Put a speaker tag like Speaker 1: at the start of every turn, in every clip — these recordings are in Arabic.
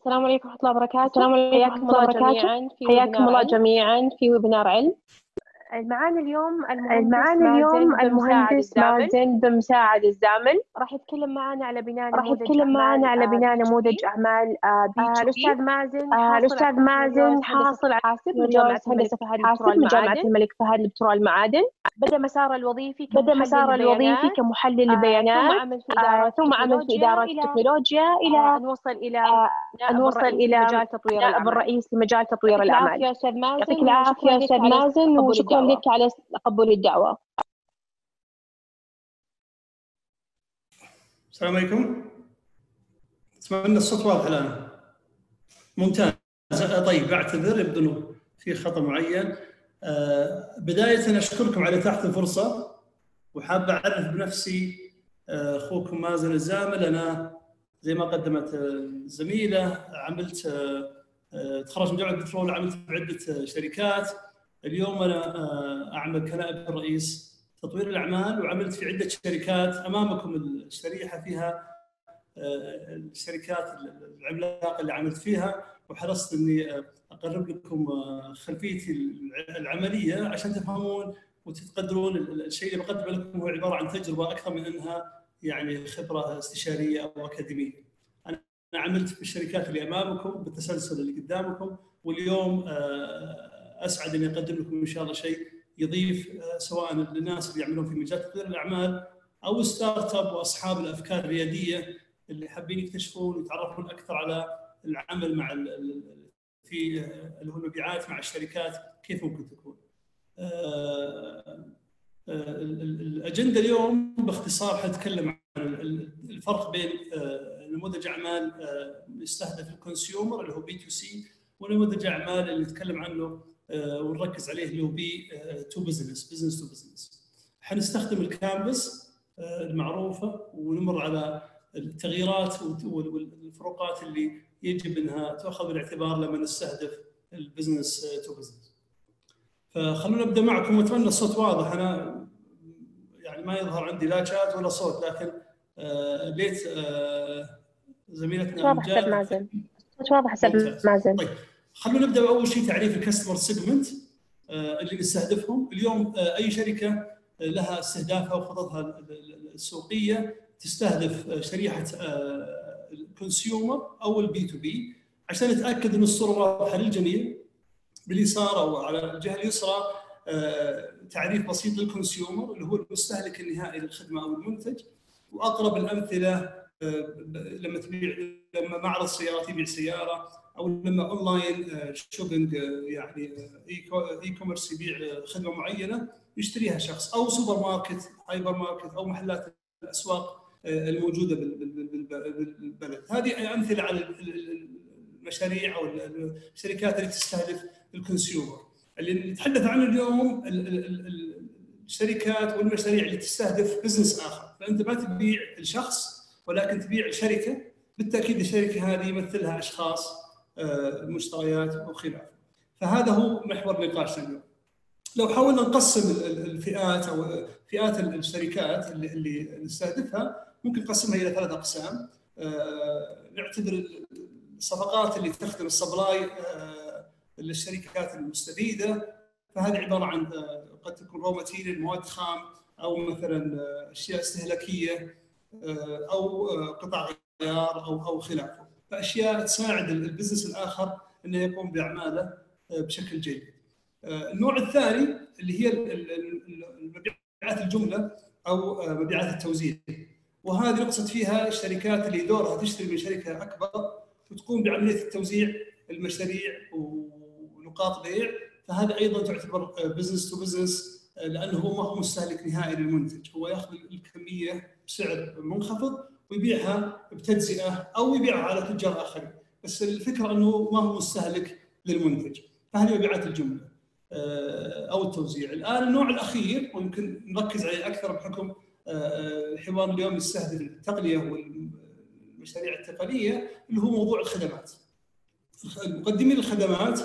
Speaker 1: السلام عليكم ورحمة الله وبركاته.
Speaker 2: السلام عليكم ورحمة
Speaker 1: الله في
Speaker 2: حياكم الله. جميعا في ويبنار علم.
Speaker 1: معانا اليوم المهندس
Speaker 2: معانا اليوم
Speaker 1: مازن
Speaker 2: المهندس
Speaker 1: بمساعد الزامل.
Speaker 2: مازن بمساعد الزامل
Speaker 1: راح يتكلم معنا على بناء
Speaker 2: راح يتكلم معنا على
Speaker 1: آه،
Speaker 2: بناء
Speaker 1: B2B.
Speaker 2: نموذج أعمال بي
Speaker 1: آه، الأستاذ
Speaker 2: بي
Speaker 1: مازن
Speaker 2: آه،
Speaker 1: حاصل
Speaker 2: الأستاذ
Speaker 1: على
Speaker 2: مازن حاصل على
Speaker 1: حاسب من
Speaker 2: هندسة
Speaker 1: فهد
Speaker 2: حاسب
Speaker 1: لبترول
Speaker 2: من
Speaker 1: المعادن
Speaker 2: الملك فهد لبترول المعادن
Speaker 1: بدأ مساره الوظيفي كمحلل
Speaker 2: مساره الوظيفي كمحلل
Speaker 1: آه،
Speaker 2: للبيانات.
Speaker 1: ثم عمل في
Speaker 2: آه،
Speaker 1: إدارة
Speaker 2: ثم عمل في إدارة
Speaker 1: إلى
Speaker 2: التكنولوجيا
Speaker 1: آه،
Speaker 2: إلى
Speaker 1: أن وصل
Speaker 2: آه،
Speaker 1: نائب
Speaker 2: أن وصل
Speaker 1: الرئيس
Speaker 2: إلى
Speaker 1: لمجال تطوير
Speaker 2: الرئيس لمجال تطوير
Speaker 1: مازن
Speaker 2: يعطيك أستاذ
Speaker 1: على
Speaker 2: مازن وشكرا
Speaker 1: الدعوة.
Speaker 2: لك على قبول الدعوة.
Speaker 3: السلام عليكم. أتمنى الصوت واضح الآن. ممتاز. طيب أعتذر يبدو انه في خطأ معين. آه، بداية أشكركم على إتاحة الفرصة وحاب أعرف بنفسي آه، أخوكم مازن الزامل. أنا زي ما قدمت الزميله عملت آه، آه، تخرجت من جامعة البترول عملت في عدة آه، شركات. اليوم أنا آه، أعمل كنائب الرئيس تطوير الأعمال وعملت في عدة شركات أمامكم الشريحة فيها آه، الشركات العملاقة اللي عملت فيها وحرصت إني آه، أقرب لكم خلفيتي الع- العملية عشان تفهمون ال- الشيء اللي بقدمه لكم هو عبارة عن تجربة أكثر من إنها يعني خبرة استشارية أو أكاديمية. أنا عملت في الشركات اللي أمامكم بالتسلسل اللي قدامكم واليوم أسعد اني اقدم لكم إن شاء الله شيء يضيف آه، سواء للناس اللي يعملون في مجال تطوير الأعمال أو ستارت أب وأصحاب الأفكار الرياديه اللي حابين يكتشفون ويتعرفون أكثر على العمل مع في آه، اللي هو المبيعات مع الشركات كيف ممكن تكون. آه، ال- ال- الأجندة اليوم باختصار حنتكلم عن ال- ال- الفرق بين نموذج أعمال يستهدف ال consumer اللي هو B2C ونموذج أعمال اللي نتكلم عنه ونركز عليه اللي هو B2 business business to business. حنستخدم الكانفاس آه، المعروفة ونمر على التغييرات والفروقات اللي يجب إنها تؤخذ بالاعتبار لما نستهدف ال business to business. فخلونا نبدأ معكم وأتمنى الصوت واضح أنا يعني ما يظهر عندي لا شات ولا صوت لكن آه، ليت آه، زميلتنا
Speaker 2: واضح
Speaker 3: أمجاد
Speaker 2: مازن واضح أستاذ
Speaker 3: ممتاز.
Speaker 2: مازن
Speaker 3: طيب خلونا نبدأ بأول شيء تعريف ال customer segment اللي نستهدفهم. اليوم آه، أي شركة آه، لها استهدافها وخططها ال- ال- السوقية تستهدف آه، شريحة ال consumer أو ال B2B عشان نتأكد إن الصورة واضحة للجميع باليسار أو على الجهة اليسرى آه، تعريف بسيط لل consumer اللي هو المستهلك النهائي للخدمة أو المنتج. وأقرب الأمثلة آه، لما تبيع لما معرض سيارات يبيع سيارة أو لما اونلاين آه، shopping آه، يعني آه، e e-commerce يبيع آه، خدمة معينة يشتريها شخص أو سوبر ماركت هايبر ماركت أو محلات الأسواق آه، الموجودة بال- بال- بال- بال- بالبلد. هذه أمثلة على ال- ال- المشاريع أو ال- ال- الشركات اللي تستهدف ال consumer اللي نتحدث عنه اليوم ال- ال- ال- ال- الشركات والمشاريع اللي تستهدف business آخر. فأنت ما تبيع الشخص ولكن تبيع الشركة بالتأكيد الشركة هذه يمثلها أشخاص آه، مشتريات وخلافه. فهذا هو محور نقاشنا اليوم. لو حاولنا نقسم ال- ال- الفئات أو فئات ال- الشركات اللي, اللي نستهدفها ممكن نقسمها إلى ثلاث أقسام. آه، نعتبر الصفقات اللي تخدم ال supply آه، للشركات المستفيدة. فهذه عبارة عن آه، قد تكون raw material مواد خام أو مثلا أشياء استهلاكية أو قطع غيار أو أو خلافه فأشياء تساعد ال- ال business الآخر إنه يقوم بأعماله آه، بشكل جيد. آه، النوع الثاني اللي هي المبيعات الجملة أو آه، مبيعات التوزيع. وهذه نقصد فيها الشركات اللي دورها تشتري من شركة أكبر وتقوم بعملية التوزيع المشاريع ونقاط بيع. فهذا أيضا تعتبر business to business لأنه هو ما هو مستهلك نهائي للمنتج. هو يأخذ الكمية بسعر منخفض ويبيعها بتجزئة أو يبيعها على تجار آخرين. بس الفكرة إنه ما هو مستهلك للمنتج. فهذه مبيعات الجملة. آه، أو التوزيع. الآن النوع الأخير ويمكن نركز عليه أكثر بحكم آه، حوار اليوم يستهدف التقنيه والمشاريع التقنيه اللي هو موضوع الخدمات. مقدمين الخدمات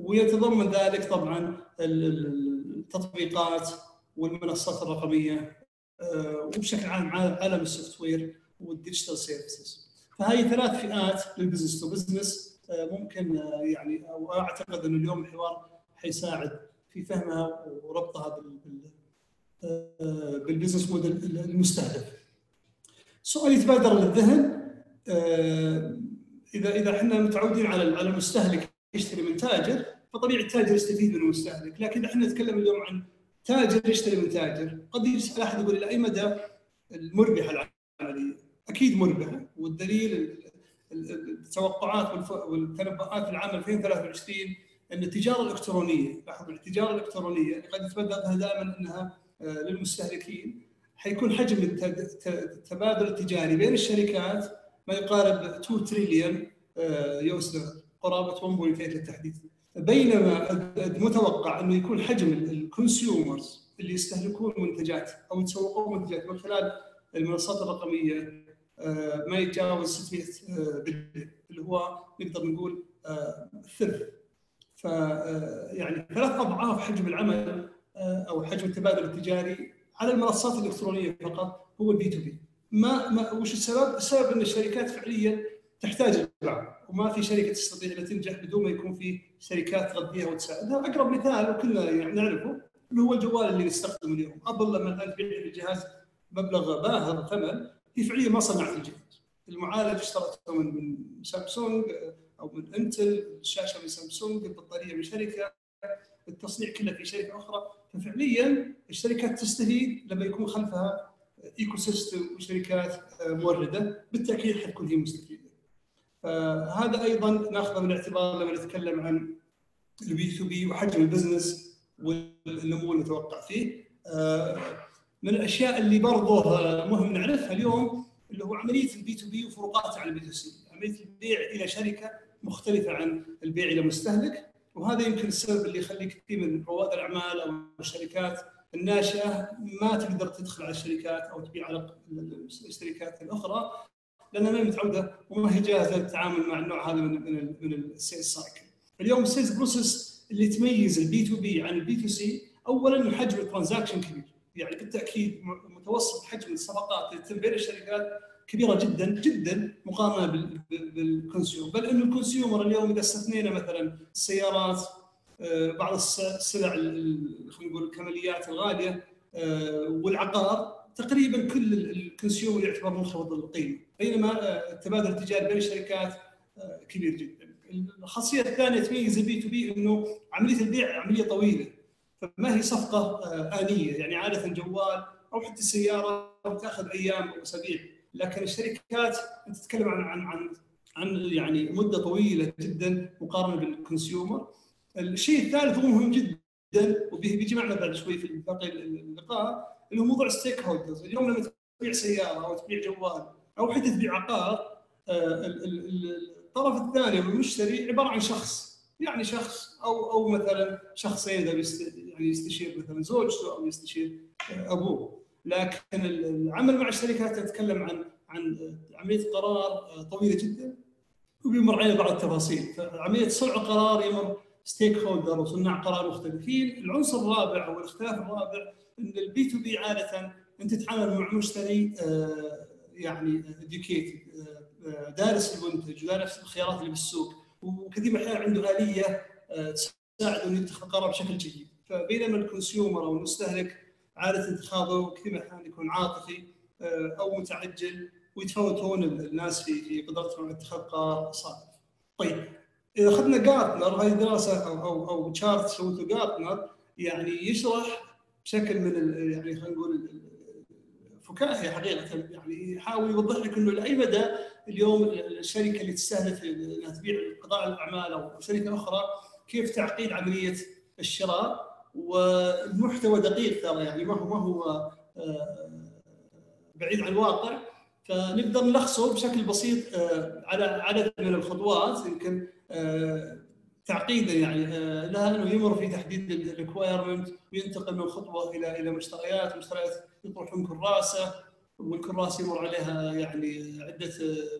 Speaker 3: ويتضمن ذلك طبعا التطبيقات والمنصات الرقمية آه، وبشكل عام عالم ال software. وال digital services فهي ثلاث فئات لل business to business ممكن آه، يعني أو أعتقد انه اليوم الحوار حيساعد في فهمها وربطها بال بال- آه، بال business model المستهدف. سؤال يتبادر للذهن آه، إذا إذا إحنا متعودين على على المستهلك يشتري من تاجر فطبيعي التاجر يستفيد من المستهلك، لكن اذا إحنا نتكلم اليوم عن تاجر يشتري من تاجر، قد يسال أحد يقول إلى أي مدى المربحه العملية؟ أكيد مربحه والدليل ال- ال- ال- التوقعات والتنبؤات العام 2023 أن التجارة الإلكترونية لاحظوا التجارة الإلكترونية اللي قد يتبدل لها دائما أنها آه، للمستهلكين حيكون حجم الت- الت- التبادل التجاري بين الشركات ما يقارب 2 تريليون US قرابة 1.8 للتحديد. بينما المتوقع أنه يكون حجم ال consumers اللي يستهلكون منتجات أو يتسوقون منتجات من خلال المنصات الرقمية آه، ما يتجاوز 600 آه، بليون اللي هو نقدر نقول آه، الثلث ف آه، يعني ثلاث أضعاف حجم العمل آه، أو حجم التبادل التجاري على المنصات الإلكترونية فقط هو ال B2B ما ما وش السبب؟ السبب إن الشركات فعليا تحتاج البعض وما في شركة تستطيع أن تنجح بدون ما يكون في شركات تغذيها وتساعدها، أقرب مثال وكلنا يعني نعرفه اللي هو الجوال اللي نستخدمه اليوم، أبل لما الان تبيع الجهاز مبلغ باهظ ثمن هي فعليا ما صنعت الجهاز. المعالج اشترته من من سامسونج أو من إنتل، الشاشة من سامسونج، البطارية من شركة، التصنيع كله في شركة أخرى، ففعليا الشركات تستفيد لما يكون خلفها ecosystem وشركات مورده بالتأكيد حتكون هي مستفيدة. فهذا أيضا ناخذه بالاعتبار لما نتكلم عن ال B2B وحجم ال business والنمو المتوقع فيه. من الأشياء اللي برضه مهم نعرفها اليوم اللي هو عملية البي تو بي وفروقاتها عن البي تو سي، عملية البيع إلى شركة مختلفة عن البيع إلى مستهلك وهذا يمكن السبب اللي يخلي كثير من رواد الأعمال أو الشركات الناشئة ما تقدر تدخل على الشركات أو تبيع على الشركات الأخرى لأنها ما متعودة وما هي جاهزة للتعامل مع النوع هذا من من من ال sales cycle. اليوم ال sales process اللي تميز البي تو بي عن البي تو سي اولا حجم ال transaction كبير، يعني بالتاكيد متوسط حجم الصفقات. اللي تتم بين الشركات كبيرة جدا جدا مقارنة بال- بال- بال consumer، بل إنه ال consumer اليوم إذا استثنينا مثلا السيارات آه، بعض الس- السلع ال- ال- خلينا نقول الكماليات الغالية آه، والعقار تقريبا كل ال- consumer يعتبر منخفض القيمة. بينما آه، التبادل التجاري بين الشركات كبير جدا. الخاصية الثانية تميز ال B2B إنه عملية البيع عملية طويلة. فما هي صفقة آه، آنية؟ يعني عادة جوال أو حتى السياره تأخذ أيام أو أسابيع لكن الشركات تتكلم عن عن عن عن يعني مدة طويلة جدا مقارنة بال consumer. الشيء الثالث هو مهم جدا وبيمر معنا بعد شوي في باقي اللقاء اللي هو موضوع stakeholders، اليوم لما تبيع سيارة أو تبيع جوال أو حتى تبيع عقار آه، ال- ال- ال- الطرف الثاني من المشتري عبارة عن شخص. يعني شخص أو أو مثلا شخصين إذا يعني يستشير مثلا زوجته أو يستشير آه، أبوه. لكن العمل مع الشركات نتكلم عن عن عملية قرار آه، طويلة جدا وبيمر علينا بعض التفاصيل. فعملية صنع قرار يمر stakeholder وصناع قرار مختلفين. العنصر الرابع أو الاختلاف الرابع إن ال B2B عادة أنت تتعامل مع مشتري آه، يعني educated آه، دارس المنتج ودارس الخيارات اللي بالسوق. وكثير من الأحيان عنده آلية آه، تساعده إنه يتخذ قرار بشكل جيد فبينما ال consumer أو المستهلك عادة اتخاذه كثير من الأحيان يكون عاطفي آه، أو متعجل ويتفاوتون الناس في في قدرتهم على اتخاذ قرار صائب. طيب إذا أخذنا جارتنر هذه دراسة أو أو أو تشارت سوته جارتنر يعني يشرح بشكل من يعني خلينا نقول فكاهي حقيقة يعني يحاول يوضح لك إنه لأي مدى اليوم الشركة اللي تستهدف إنها تبيع قطاع الأعمال أو شركة أخرى كيف تعقيد عملية الشراء؟ والمحتوى دقيق ترى يعني ما هو ما هو آه، بعيد عن الواقع. فنقدر نلخصه بشكل بسيط آه، على عدد من الخطوات يمكن آه، تعقيدا يعني لها أنه يمر في تحديد الريكوايرمنت وينتقل من خطوة إلى إلى مشتريات، المشتريات يطرحون كراسة والكراسه يمر عليها يعني عدة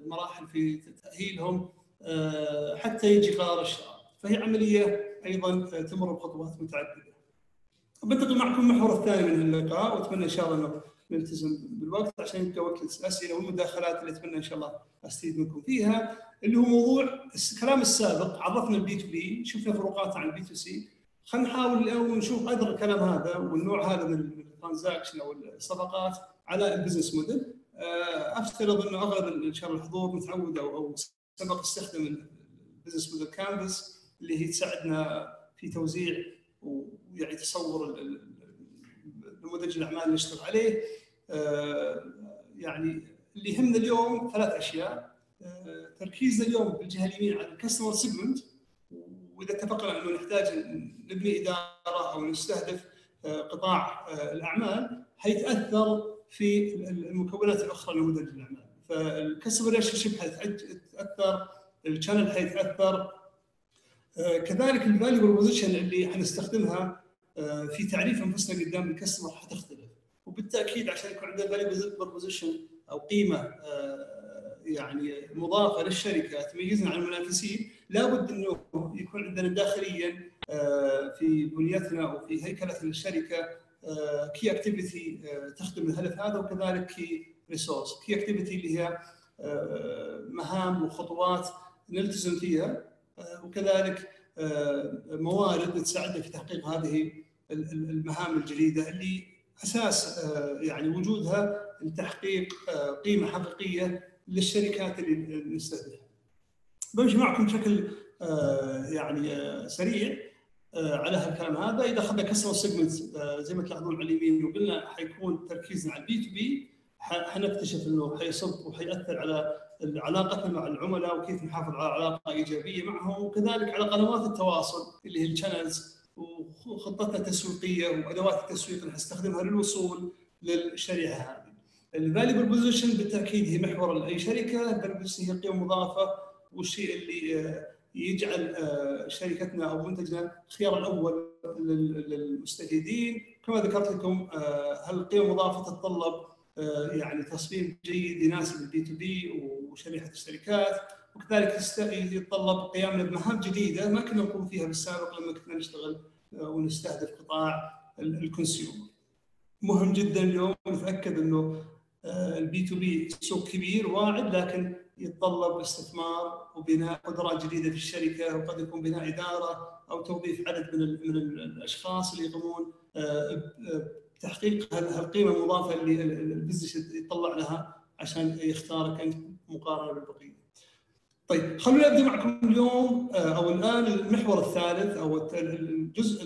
Speaker 3: مراحل في تأهيلهم آه، حتى يجي قرار الشراء، فهي عملية أيضا تمر بخطوات متعددة. بنتقل معكم المحور الثاني من اللقاء وأتمنى إن شاء الله أنه نلتزم بالوقت عشان يبقى وقت الاسئله والمداخلات اللي أتمنى إن شاء الله أستفيد منكم فيها اللي هو موضوع الكلام السابق عرفنا ال B2B شفنا فروقات عن ال B2C خلينا نحاول اليوم نشوف أيضا الكلام هذا والنوع هذا من ال transaction أو الصفقات. على ال business model. آه، أفترض إنه أغلب ان شاء الله الحضور متعود أو أو سبق استخدم ال business model canvas اللي هي تساعدنا في توزيع ويعني تصور نموذج الأعمال اللي نشتغل عليه. آه، يعني اللي يهمنا اليوم ثلاث أشياء. آه، تركيزنا اليوم بالجهة اليمين على ال customer segment وإذا اتفقنا إنه نحتاج نبني إدارة أو نستهدف قطاع الأعمال حيتاثر في المكونات الأخرى لنموذج الاعمال فال customer relationship حيتاثر ال channel حيتأثر. آه، كذلك ال value proposition اللي حنستخدمها آه، في تعريف أنفسنا قدام ال customer حتختلف. وبالتأكيد عشان يكون عندنا value proposition أو قيمة آه، يعني مضافة للشركة تميزنا عن المنافسين لابد إنه يكون عندنا داخليا في بنيتنا أو في هيكلة الشركة key activity تخدم الهدف هذا وكذلك key resource key activity اللي هي مهام وخطوات نلتزم فيها آه، وكذلك آه، موارد تساعدنا في تحقيق هذه المهام الجديدة اللي أساس آه، يعني وجودها لتحقيق قيمة حقيقية للشركات اللي نستهدفها. بمشي معكم بشكل يعني سريع على هالكلام هذا إذا أخذنا customer segment زي ما تلاحظون على اليمين وقلنا حيكون تركيزنا على ال B2B حنكتشف إنه حيصب وحيأثر على علاقتنا مع العملاء وكيف نحافظ على علاقة إيجابية معهم وكذلك على قنوات التواصل اللي هي ال channels وخطتنا التسويقية وأدوات التسويق اللي حنستخدمها للوصول للشريحه هذه. ال value proposition بالتأكيد هي محور لأي شركة، هي قيمه مضافة والشيء اللي آه، يجعل آه، شركتنا أو منتجنا الخيار الأول للمستفيدين، كما ذكرت لكم آه، هل القيمه المضافه تتطلب آه، يعني تصميم جيد يناسب ال B2B وشريحة الشركات وكذلك يتطلب قيامنا بمهام جديدة ما كنا نقوم فيها بالسابق لما كنا نشتغل ونستهدف قطاع ال consumer. مهم جدا اليوم نتأكد إنه ال B2B سوق كبير واعد لكن يتطلب استثمار وبناء قدرات جديدة في الشركة وقد يكون بناء إدارة أو توظيف عدد من من الأشخاص اللي يقومون آه، تحقيق هالقيمة المضافة اللي ال business يطلع لها عشان يختارك انت مقارنة بالبقية. طيب خلونا نبدأ معكم اليوم آه، أو الآن المحور الثالث أو الجزء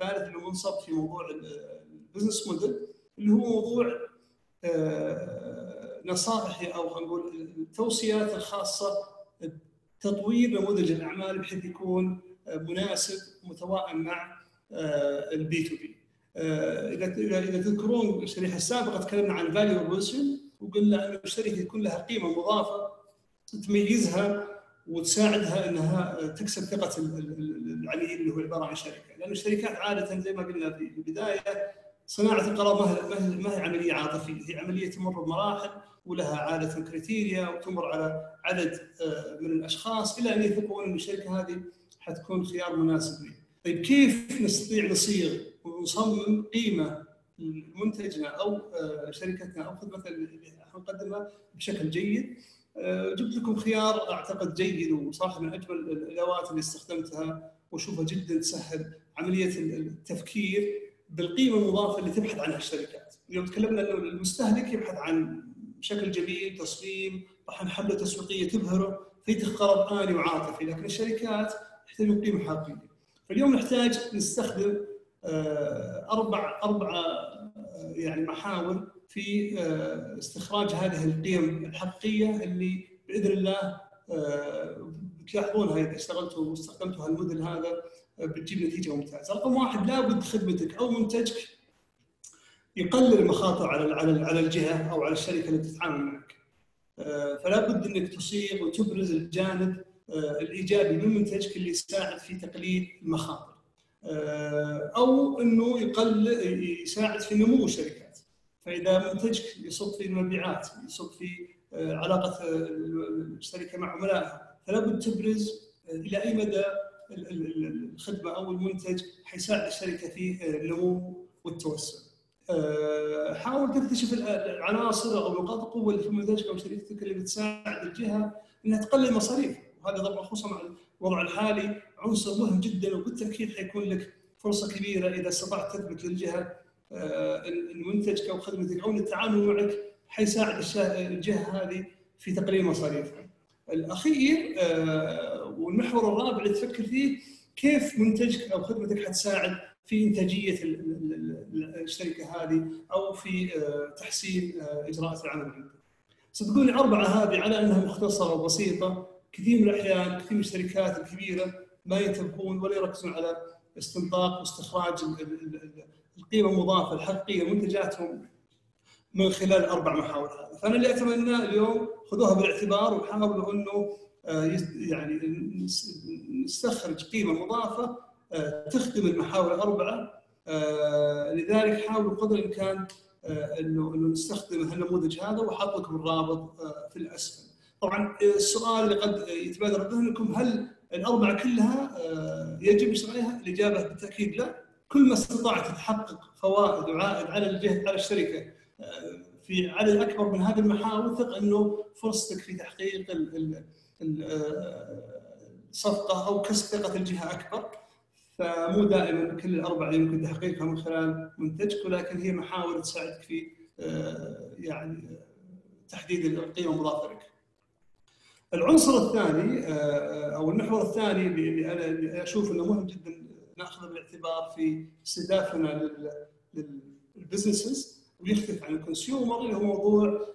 Speaker 3: الثالث اللي منصب في موضوع ال business model اللي هو موضوع آه، نصائح أو خلينا نقول التوصيات الخاصة بتطوير نموذج الأعمال بحيث يكون مناسب متوائم مع ال B2B. إذا إذا تذكرون الشريحة السابقة تكلمنا عن value proposition وقلنا انه الشركة يكون لها قيمة مضافة تميزها وتساعدها إنها تكسب ثقة العميل اللي هو عبارة عن شركة، لأن الشركات عادة زي ما قلنا في البداية صناعة القرار ما هي عملية عاطفية، هي عملية تمر بمراحل ولها عادة criteria وتمر على عدد آه، من الأشخاص إلى أن يثقون إن الشركة هذه حتكون خيار مناسب لي. طيب كيف نستطيع نصيغ ونصمم قيمة لمنتجنا أو آه، شركتنا أو خدمتنا اللي حنقدمها بشكل جيد آه، جبت لكم خيار أعتقد جيد وصراحة من أجمل الأدوات اللي استخدمتها وأشوفها جدا تسهل عملية التفكير بالقيمة المضافة اللي تبحث عنها الشركات. اليوم تكلمنا إنه المستهلك يبحث عن بشكل جميل تصميم راح حمله تسويقية تبهره فيتخ قرار اني وعاطفي لكن الشركات تحتاج قيمه حقيقيه. فاليوم نحتاج نستخدم آه، أربع أربع آه، يعني محاور في آه، استخراج هذه القيم الحقيقية اللي بإذن الله بتلاحظونها إذا اشتغلتوا واستخدمتوا هالموديل هذا بتجيب نتيجة ممتازة. رقم واحد لابد خدمتك أو منتجك يقلل المخاطر على على على الجهة أو على الشركة اللي تتعامل معك. فلا بد إنك تصيغ وتبرز الجانب الإيجابي من منتجك اللي يساعد في تقليل المخاطر. آه، أو إنه يقل يساعد في نمو الشركات فإذا منتجك يصب في المبيعات يصب في آه، علاقة الشركة مع عملائها فلا بد تبرز آه، إلى أي مدى الخدمة أو المنتج حيساعد الشركة في النمو والتوسع. آه، حاول تكتشف العناصر أو نقاط القوة اللي في منتجك أو شركتك اللي بتساعد الجهة إنها تقلل مصاريفها وهذا طبعا خصوصا مع الوضع الحالي عنصر مهم جدا وبالتأكيد حيكون لك فرصة كبيرة إذا استطعت تثبت للجهة آه، ان منتجك أو خدمتك أو التعامل معك حيساعد الجهة هذه في تقليل مصاريفها. الأخير آه، والمحور الرابع اللي تفكر فيه كيف منتجك أو خدمتك حتساعد في إنتاجية الشركة هذه أو في آه، تحسين إجراءات العمل عندك. صدقوني اربعه هذه على أنها مختصرة وبسيطة كثير من الأحيان كثير من الشركات الكبيرة ما ينتبهون ولا يركزون على استنطاق واستخراج القيمة المضافة الحقيقية لمنتجاتهم من خلال الأربع محاور هذه، فأنا اللي أتمنى اليوم خذوها بالاعتبار وحاولوا أنه آه، يعني نستخرج قيمة مضافة آه، تخدم المحاور الأربعة آه، لذلك حاولوا قدر الإمكان إنه إنه نستخدم النموذج هذا وحاط لكم الرابط في الأسفل. طبعا السؤال اللي قد يتبادر ذهنكم هل الأربعة كلها يجب اشتراكها؟ الإجابة بالتأكيد لا. كل ما استطعت تحقق فوائد وعائد على الجهه على الشركة آه، في عدد اكبر من هذه المحاور ثق إنه فرصتك في تحقيق الصفقه أو كسب ثقة الجهة أكبر فمو دائما كل الاربعه يمكن تحقيقها من خلال منتجك ولكن هي محاور تساعدك في آه، يعني تحديد القيمة المضافه لك. العنصر الثاني آه، أو المحور الثاني اللي أشوف إنه مهم جدا نأخذه بالاعتبار في استهدافنا لل businesses ويختلف عن ال consumer اللي هو موضوع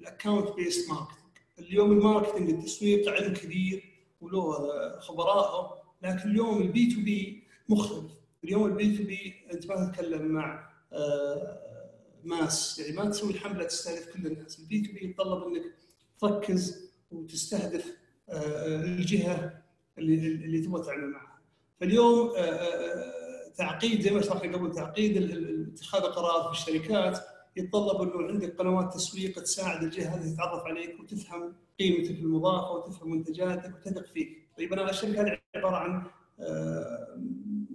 Speaker 3: ال account based marketing اليوم ال marketing التسويق علم كبير وله خبراءه لكن اليوم ال B2B مختلف. اليوم ال B2B أنت ما تتكلم مع mass يعني ما تسوي الحملة تستهدف كل الناس. ال B2B يتطلب إنك تركز وتستهدف الجهة اللي اللي تبغى تعمل معها. فاليوم آه، آه، آه، تعقيد زي ما شرحنا قبل تعقيد اتخاذ القرار في الشركات. يتطلب إنه عندك قنوات تسويق تساعد الجهة هذه تتعرف عليك وتفهم قيمتك المضافة وتفهم منتجاتك وتثق فيك. طيب أنا الشركة هذه عبارة عن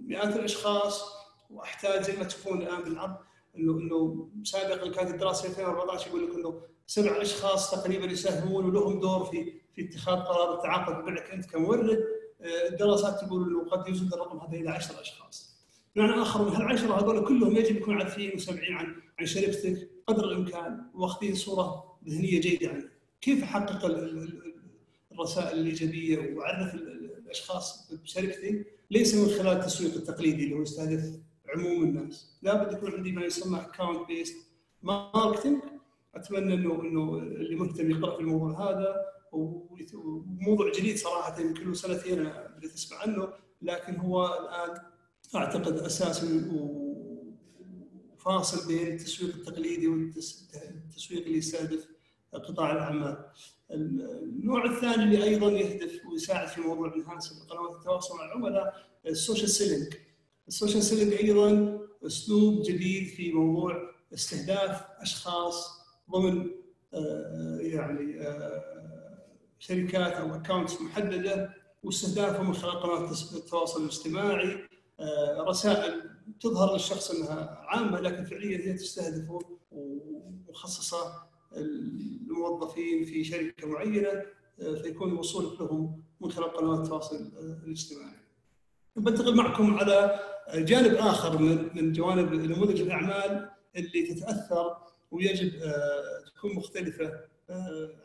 Speaker 3: مئات الأشخاص وأحتاج زي ما تشوفون الآن بالعرض إنه إنه سابقا كانت الدراسة 2014 يقول لك إنه سبع أشخاص تقريبا يساهمون ولهم دور في في اتخاذ قرار التعاقد معك أنت كمورد الدراسات تقول إنه قد يوجد الرقم هذا إلى 10 أشخاص. بمعنى آخر من هالعشرة هذول كلهم يجب يكونوا عارفين وسامعين عن عن شركتك قدر الإمكان واخذين صورة ذهنية جيدة عنك. كيف أحقق الرسائل الايجابيه وأعرف الأشخاص بشركتي ليس من خلال التسويق التقليدي اللي هو يستهدف عموم الناس، لابد يكون عندي ما يسمى account based marketing أتمنى انه إنه اللي مهتم يقرأ في الموضوع هذا. وموضوع جديد صراحة يمكن له سنتين بديت اسمع عنه لكن هو الآن أعتقد أساسي وفاصل بين التسويق التقليدي والتسويق اللي يستهدف قطاع الأعمال. النوع الثاني اللي أيضا يهدف ويساعد في موضوع enhance قنوات التواصل مع العملاء ال social selling. ال social selling أيضا أسلوب جديد في موضوع استهداف أشخاص ضمن آه، يعني آه، شركات أو اكونتس محددة واستهدافهم من خلال قناة التواصل الاجتماعي آه، رسائل تظهر للشخص أنها عامة لكن فعليا هي تستهدفه ومخصصه الموظفين في شركة معينة آه، فيكون الوصول لهم من خلال قنوات التواصل الاجتماعي. بنتقل معكم على جانب آخر من جوانب نموذج الأعمال اللي تتأثر ويجب آه، تكون مختلفة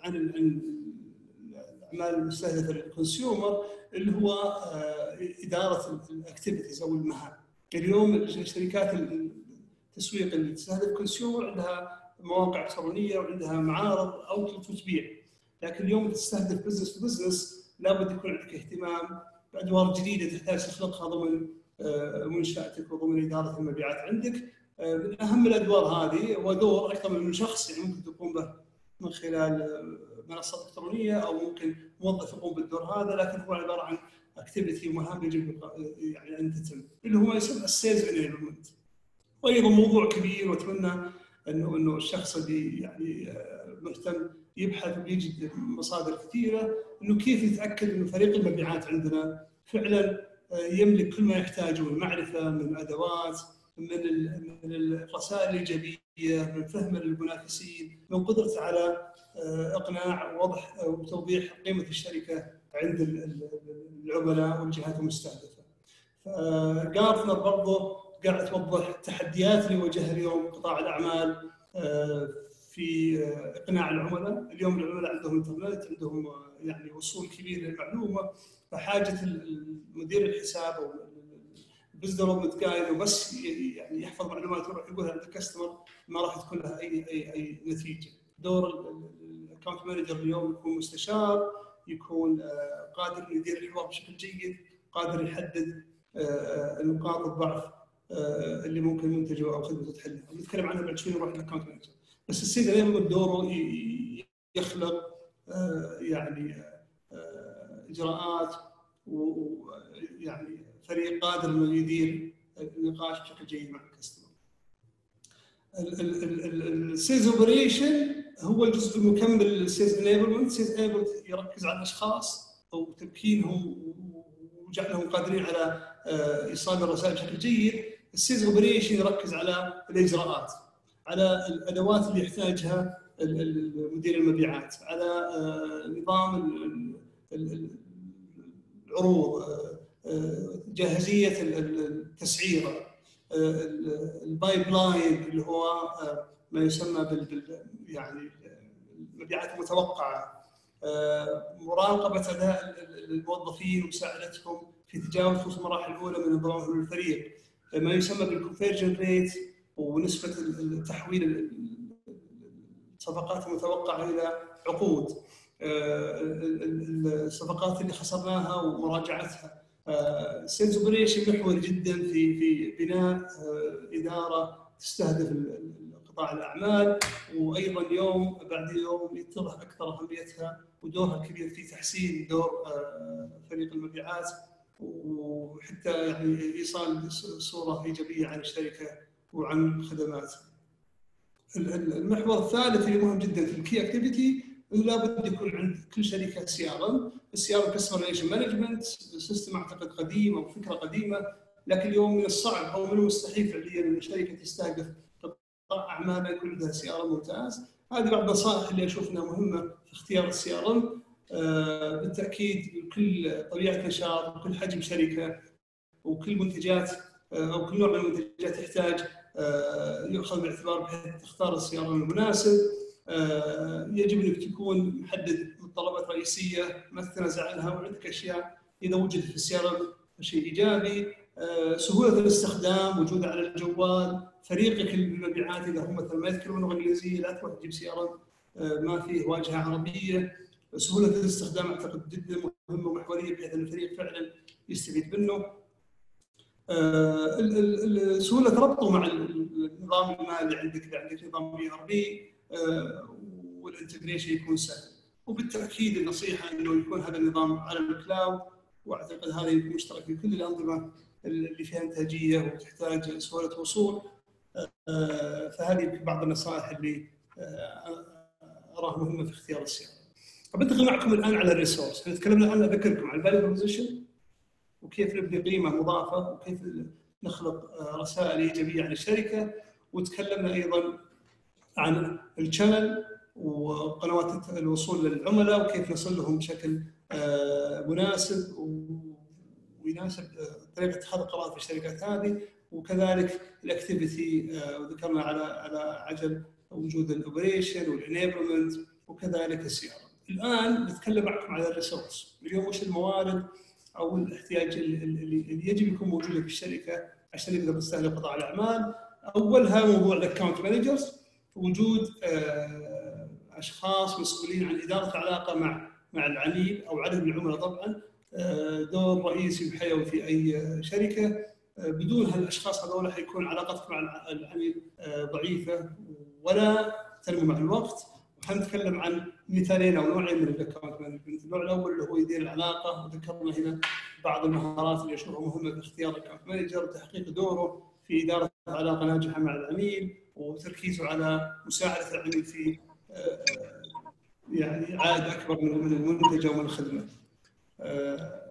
Speaker 3: عن الأعمال المستهدفة لل consumer اللي هو آه، إدارة ال activities أو المهام. اليوم شركات التسويق اللي تستهدف ال consumer عندها مواقع إلكترونية وعندها معارض أو تبيع. لكن اليوم تستهدف business to business لابد يكون عندك اهتمام بأدوار جديدة تحتاج تخلقها ضمن آه، منشاتك وضمن إدارة المبيعات عندك. آه، من أهم الأدوار هذه هو دور أكثر من شخص يعني ممكن تقوم به من خلال منصات إلكترونية أو ممكن موظف يقوم بالدور هذا لكن هو عبارة عن activity ومهام يجب يعني أن تتم اللي هو يسمى ال sales enablement وأيضا موضوع كبير وأتمنى انه أنه الشخص اللي يعني آه، مهتم يبحث ويجد مصادر كثيرة أنه كيف يتأكد أنه فريق المبيعات عندنا فعلا آه، يملك كل ما يحتاجه من معرفة من أدوات من من الرسائل الإيجابية من فهم المنافسين من قدرته على آه، إقناع ووضح وتوضيح قيمة الشركة عند ال- ال- العملاء والجهات المستهدفة. فجارتنر برضه قاعد توضح التحديات اللي يواجهها اليوم قطاع الأعمال آه، في إقناع العملاء، اليوم العملاء عندهم إنترنت، عندهم آه، يعني وصول كبير للمعلومة. فحاجة مدير الحساب أو ال business development guide إنه بس ي- يعني يحفظ معلومات ويروح يقولها عند ال customer ما راح تكون لها اي اي أي نتيجة. دور ال account manager اليوم يكون مستشار يكون آه، قادر يدير الحوار بشكل جيد، قادر يحدد نقاط الضعف. اللي ممكن منتجه أو خدمته تحلها، ونتكلم عنها بعد شوي نروح لل account manager. بس السيد دائما دوره يخلق آه، يعني آه، إجراءات ويعني فريق قادر إنه يدير النقاش بشكل جيد مع ال customer. ال sales operation هو الجزء المكمل لل sales enablement، sales enablement يركز على الأشخاص أو تمكينهم وجعلهم قادرين على آه، إيصال الرسائل بشكل جيد، ال sales operation يركز على الإجراءات، على الأدوات اللي يحتاجها مدير المبيعات، على نظام ال- ال- ال- العروض، جاهزية ال- ال- التسعيرة، ال- ال pipeline اللي هو آه، ما يسمى بال يعني المبيعات المتوقعة آه، مراقبة أداء ال- ال- الموظفين ومساعدتهم في تجاوز خصوصا المراحل الأولى من انضمامهم للفريق ما يسمى بال conversion rate ونسبة ال- الصفقات المتوقعة إلى عقود. آه، ال- ال- الصفقات اللي خسرناها ومراجعتها. sales operation محوري جدا في في بناء آه، إدارة تستهدف قطاع الأعمال. وأيضا يوم بعد يوم يتضح أكثر أهميتها ودورها الكبير في تحسين دور آه، فريق المبيعات. وحتى يعني إيصال صورة ايجابيه عن الشركة وعن خدماتها. ال- ال- المحور الثالث اللي مهم جدا في ال key activity انه لابد يكون عند كل شركة CRM، ال CRM customer relation management system أعتقد قديم أو فكرة قديمة لكن اليوم من الصعب أو من المستحيل فعليا إن شركه تستهدف قطاع أعمالها يكون عندها CRM ممتاز، هذه بعض النصائح اللي أشوف انها مهمة في اختيار ال CRM بالتأكيد كل طبيعة نشاط وكل حجم شركة وكل منتجات آه، أو كل نوع من المنتجات يحتاج آه، يؤخذ بالاعتبار بحيث تختار ال CRM المناسب. آه، يجب أنك تكون محدد متطلبات رئيسية ما تتنازع عنها وعندك أشياء إذا وجدت في ال CRM شيء إيجابي. آه، سهولة الاستخدام وجودها على الجوال فريقك المبيعات إذا هم مثلا ما يتكلمون اللغة الإنجليزية لا تروح تجيب CRM ما فيه واجهة عربية. سهولة الاستخدام أعتقد جدا مهمة ومحورية بحيث أن الفريق فعلا يستفيد منه. آه، سهولة ربطه مع ال- النظام المالي عندك. إذا عندك نظام ERP وال integration يكون سهل. وبالتأكيد النصيحة إنه يكون هذا النظام على ال cloud وأعتقد هذا يكون مشترك في كل الأنظمة اللي فيها إنتاجية وتحتاج سهولة وصول. آه، فهذه بعض النصائح اللي آه، أراها مهمة في اختيار ال CRM. بنتقل معكم الآن على ال resource، إحنا تكلمنا الآن اذكركم عن ال value proposition وكيف نبني قيمة مضافة وكيف نخلق آه، رسائل إيجابية عن الشركة وتكلمنا أيضا عن ال channel وقنوات الوصول للعملاء وكيف نصل لهم بشكل آه، مناسب ويناسب آه، طريقة اتخاذ القرارات في الشركات هذه وكذلك ال activity وذكرنا على على عجل وجود ال operation وال enablement وكذلك ال CRM. الآن نتكلم معكم على ال resource، اليوم وش الموارد أو الاحتياج اللي, يجب يكون موجودة في الشركة عشان نقدر نستهدف قطاع الأعمال. أولها موضوع ال account managers وجود آه، أشخاص مسؤولين عن إدارة العلاقة مع مع العميل أو عدد من العملاء طبعا. آه، دور رئيسي وحيوي في أي آه، شركة. بدون هالأشخاص هذول حيكون علاقتك مع الع- العميل ضعيفة ولا تنمو مع الوقت. وحنتكلم عن مثالين أو نوعين من ال account management، النوع الأول اللي هو يدير العلاقة وذكرنا هنا بعض المهارات اللي اشوفها مهمة في اختيار ال account manager وتحقيق دوره في إدارة علاقة ناجحة مع العميل وتركيزه على مساعدة العميل في آه، يعني عائد أكبر من من المنتج أو من الخدمة. آه،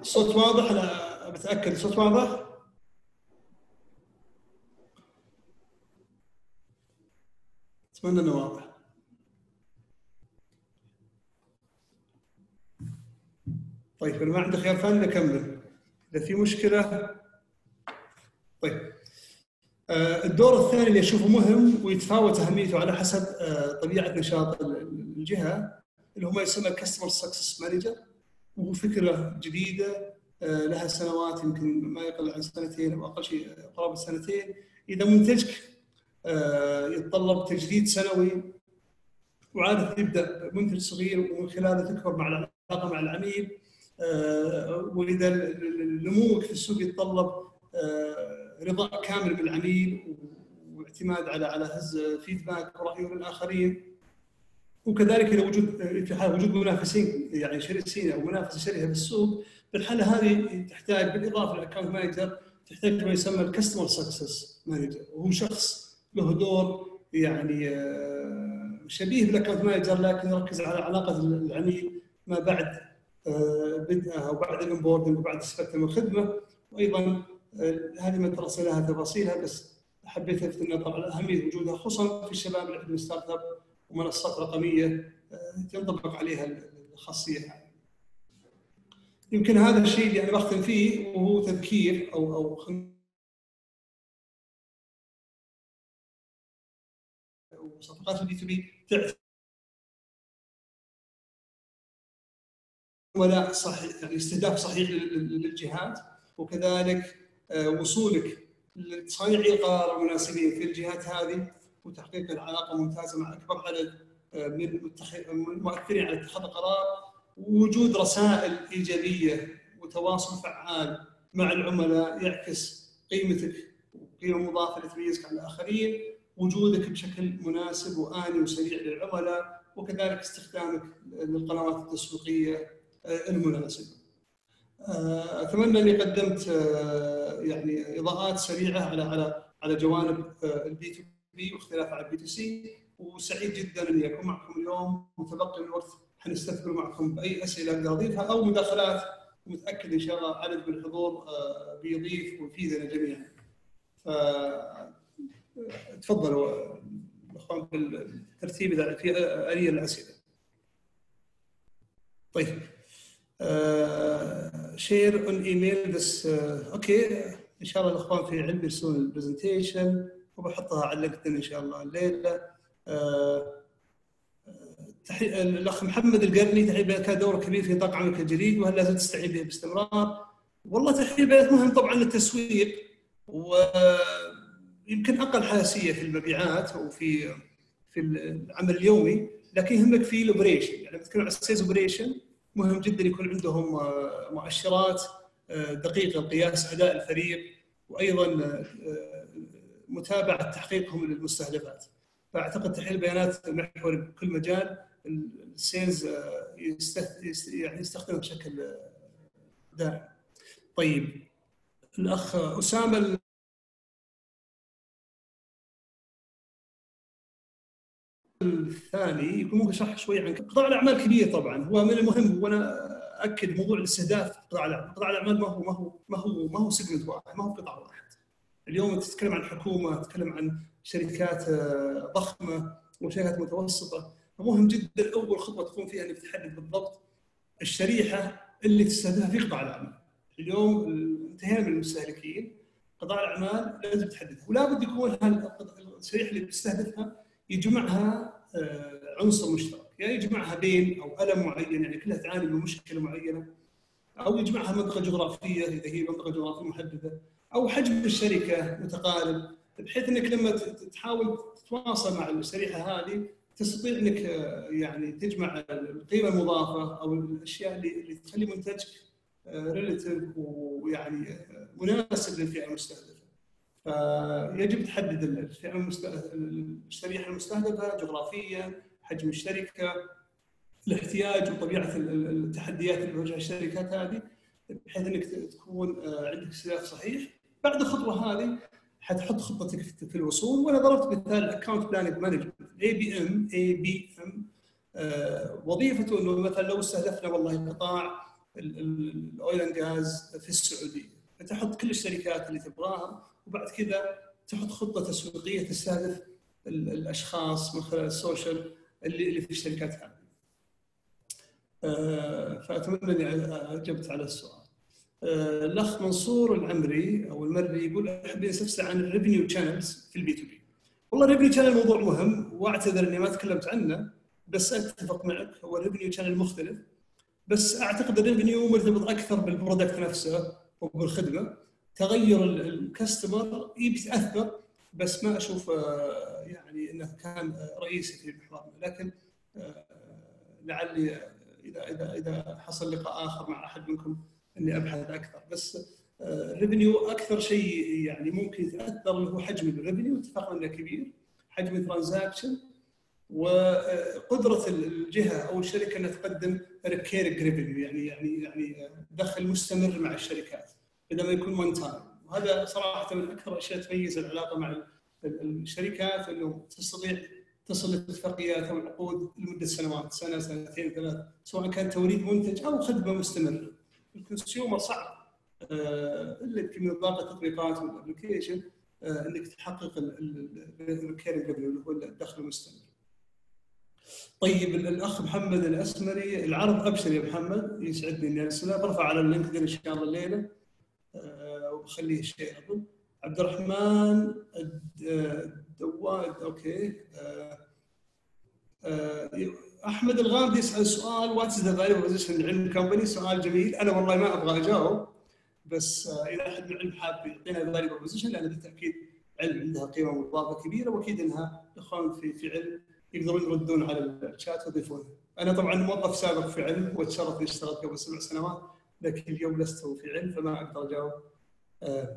Speaker 3: الصوت واضح أنا بتاكد الصوت واضح؟ أتمنى إنه واضح طيب أنا ما عندي خيار ثاني نكمل إذا في مشكلة؟ طيب. آه، الدور الثاني اللي أشوفه مهم ويتفاوت أهميته على حسب آه، طبيعة نشاط الجهة اللي هو ما يسمى ال customer success manager وهو فكرة جديدة آه، لها سنوات يمكن ما يقل عن سنتين أو أقل شيء قرابة سنتين. إذا منتجك يتطلب تجديد سنوي. وعادة يبدا منتج صغير ومن خلاله تكبر مع العلاقة مع العميل. وإذا نموك في السوق يتطلب رضا كامل من العميل واعتماد على على his feedback ورايه من الآخرين. وكذلك إذا وجود في حال وجود منافسين يعني شرسين أو منافسة شرسة في السوق في الحاله هذه تحتاج بالإضافة لل account manager تحتاج ما يسمى ال customer success manager وهو شخص له دور يعني آه، شبيه بال account manager لكن يركز على علاقة العميل ما بعد آه، بدءها أو بعد ال onboarding وبعد استخدام الخدمة وأيضا آه، هذه ما ترسلها تفاصيلها بس حبيت ألفت النظر على أهمية وجودها خصوصا في الشباب اللي عندهم startup ومنصات رقمية ينطبق عليها الخاصية. يمكن هذا الشيء اللي أنا بختم فيه وهو تذكير أو أو صفقات ال B2B ولا صحيح يعني استهداف صحيح للجهات وكذلك آه، وصولك لصانعي القرار المناسبين في الجهات هذه وتحقيق العلاقة ممتازه مع أكبر عدد آه، من المؤثرين على اتخاذ القرار ووجود رسائل إيجابية وتواصل فعال مع العملاء يعكس قيمتك وقيمة مضافة تميزك عن الآخرين وجودك بشكل مناسب وآني وسريع للعملاء وكذلك استخدامك للقنوات التسويقية آه، المناسبة. آه، أتمنى أني قدمت آه، يعني إضاءات سريعة على على على جوانب ال B2B واختلافها على ال B2C وسعيد جدا أني أكون معكم اليوم متبقي الوقت حنستثمر معكم بأي أسئلة أقدر أضيفها أو مداخلات ومتاكد إن شاء الله عدد من الحضور بيضيف ويفيدنا جميعا. تفضلوا الاخوان بالترتيب إذا في أي الأسئلة. طيب. share on email بس okay. إن شاء الله الأخوان في علم يرسلون ال presentation وبحطها على LinkedIn إن شاء الله الليلة. آه، الأخ محمد القرني تحليل البيانات دور كبير في نطاق عملك الجديد وهل لازم تستعين به باستمرار؟ والله تحليل البيانات مهم طبعا للتسويق ويمكن أقل حساسية في المبيعات وفي في العمل اليومي لكن يهمك في ال operation يعني بتتكلم عن ال sales operation مهم جدا يكون عندهم آه، مؤشرات آه، دقيقة لقياس أداء الفريق وأيضا آه، متابعة تحقيقهم للمستهدفات. فأعتقد تحليل البيانات محوري بكل مجال ال sales يعني يستخدمه بشكل دائم. طيب الأخ أسامة الثاني يكون ممكن شرح شوي عن قطاع الأعمال كبير طبعا هو من المهم وأنا اكد موضوع الاستهداف قطاع الأعمال، قطاع الأعمال ما هو ما هو ما هو ما هو سيجمنت واحد، ما هو قطاع واحد. اليوم تتكلم عن حكومة، تتكلم عن شركات آه، ضخمة وشركات متوسطة، فمهم جدا أول خطوة تقوم فيها انك تحدد بالضبط الشريحة اللي تستهدفها في قطاع الأعمال. اليوم انتهينا من المستهلكين قطاع الأعمال لازم تحددها ولا بد يكون الشريحة اللي تستهدفها يجمعها آه، عنصر مشترك. يا يعني يجمعها بين أو ألم معين يعني كلها تعاني من مشكلة معينة. أو يجمعها منطقة جغرافية إذا هي منطقة جغرافية محددة. أو حجم الشركة متقارب. بحيث إنك لما تحاول تتواصل مع الشريحة هذه تستطيع إنك آه، يعني تجمع القيمة المضافة أو الأشياء اللي تخلي منتجك ريليتيف آه، ويعني مناسب للفئة المستهدفة. فيجب تحدد الشريحه المستهدفة جغرافيا حجم الشركة الاحتياج وطبيعة التحديات اللي تواجه الشركات هذه بحيث إنك تكون آه، عندك استهداف صحيح. بعد الخطوة هذه حتحط خطتك في الوصول. وأنا ضربت مثال ال account planning management ABM ABM وظيفته إنه مثلا لو استهدفنا والله قطاع ال oil and gas في السعودية فتحط كل الشركات اللي تبغاها وبعد كذا تحط خطة تسويقية تستهدف ال- الأشخاص من خلال ال social اللي اللي في الشركات هذه. آه، فأتمنى أني اجبت على السؤال. آه، الأخ منصور العمري أو المري يقول أحب أستفسر عن ال revenue channels في ال B2B. والله ال revenue channel موضوع مهم وأعتذر أني ما تكلمت عنه بس أتفق معك هو ال revenue channel مختلف بس أعتقد ال revenue مرتبط أكثر بال product نفسه وبالخدمة تغير ال- ال customer يتاثر بس ما أشوف آه، يعني إنه كان آه، رئيسي في محورنا لكن آه، لعلي إذا إذا إذا حصل لقاء آخر مع أحد منكم إني أبحث أكثر. بس ال revenue أكثر شيء يعني ممكن يتأثر اللي هو حجم ال revenue اتفقنا إنه كبير حجم ال transaction وقدره الجهة أو الشركة إنها تقدم recurring revenue يعني يعني يعني دخل مستمر مع الشركات. اذا ما يكون one time وهذا صراحة من أكثر الأشياء تميز العلاقة مع ال- ال- الشركات إنه تستطيع تصل لاتفاقيات أو عقود لمدة سنوات سنة سنتين ثلاث سواء كان توريد منتج أو خدمة مستمرة. ال consumer صعب آه، إلا يمكن من ضغط التطبيقات وال application آه، إنك تحقق ال recurring اللي هو الدخل المستمر. طيب ال- الأخ محمد الأسمري العرض أبشر يا محمد يسعدني إني أرسله برفع على ال LinkedIn إن شاء الله الليلة وبخليه شيء اظن عبد الرحمن الد- الدواد okay. آه، آه، أحمد الغامدي يسأل سؤال what is the value proposition علم company سؤال جميل. أنا والله ما أبغى أجاوب بس آه، إذا أحد من العلم حاب يعطينا value proposition لأن بالتأكيد علم عندها قيمة مضافة كبيرة وأكيد إنها اخوان في في علم يقدرون يردون على الشات ويضيفونها. أنا طبعا موظف سابق في علم واتشرف إني اشتغلت قبل سبع سنوات لكن اليوم لست في علم فما أقدر أجاوب.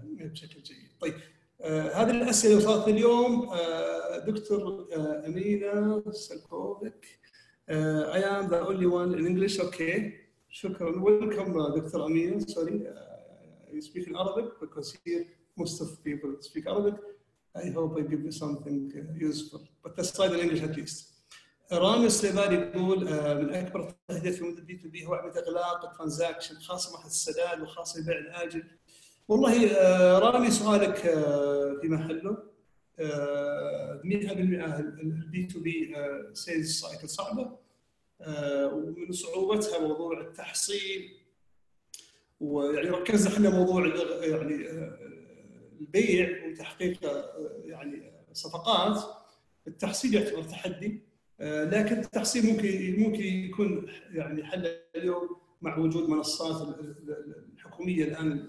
Speaker 3: بشكل جيد. طيب آه، هذه الأسئلة اللي وصلت اليوم. آه، دكتور آه، أمينة سلكوفيك. آه، I am the only one in English. Okay. شكرا. Welcome دكتور أمينة. Uh, you speak in Arabic because here most of people speak Arabic. I hope I give you something uh, useful. But let's try the English at least. رامي السليباني يقول آه، من أكبر التهديدات في مدة B2B هو عمليه إغلاق ال transaction خاصة مرحله السداد وخاصة البيع الآجل. والله آه، رامي سؤالك آه، في محله. آه، 100% ال B2B sales cycle صعبة. آه، ومن صعوبتها موضوع التحصيل. ويعني ركزنا إحنا موضوع يعني آه، البيع وتحقيق آه، يعني صفقات. التحصيل يعتبر تحدي. آه، لكن التحصيل ممكن ممكن يكون يعني حل اليوم مع وجود منصات ال- ال- الحكومية الآن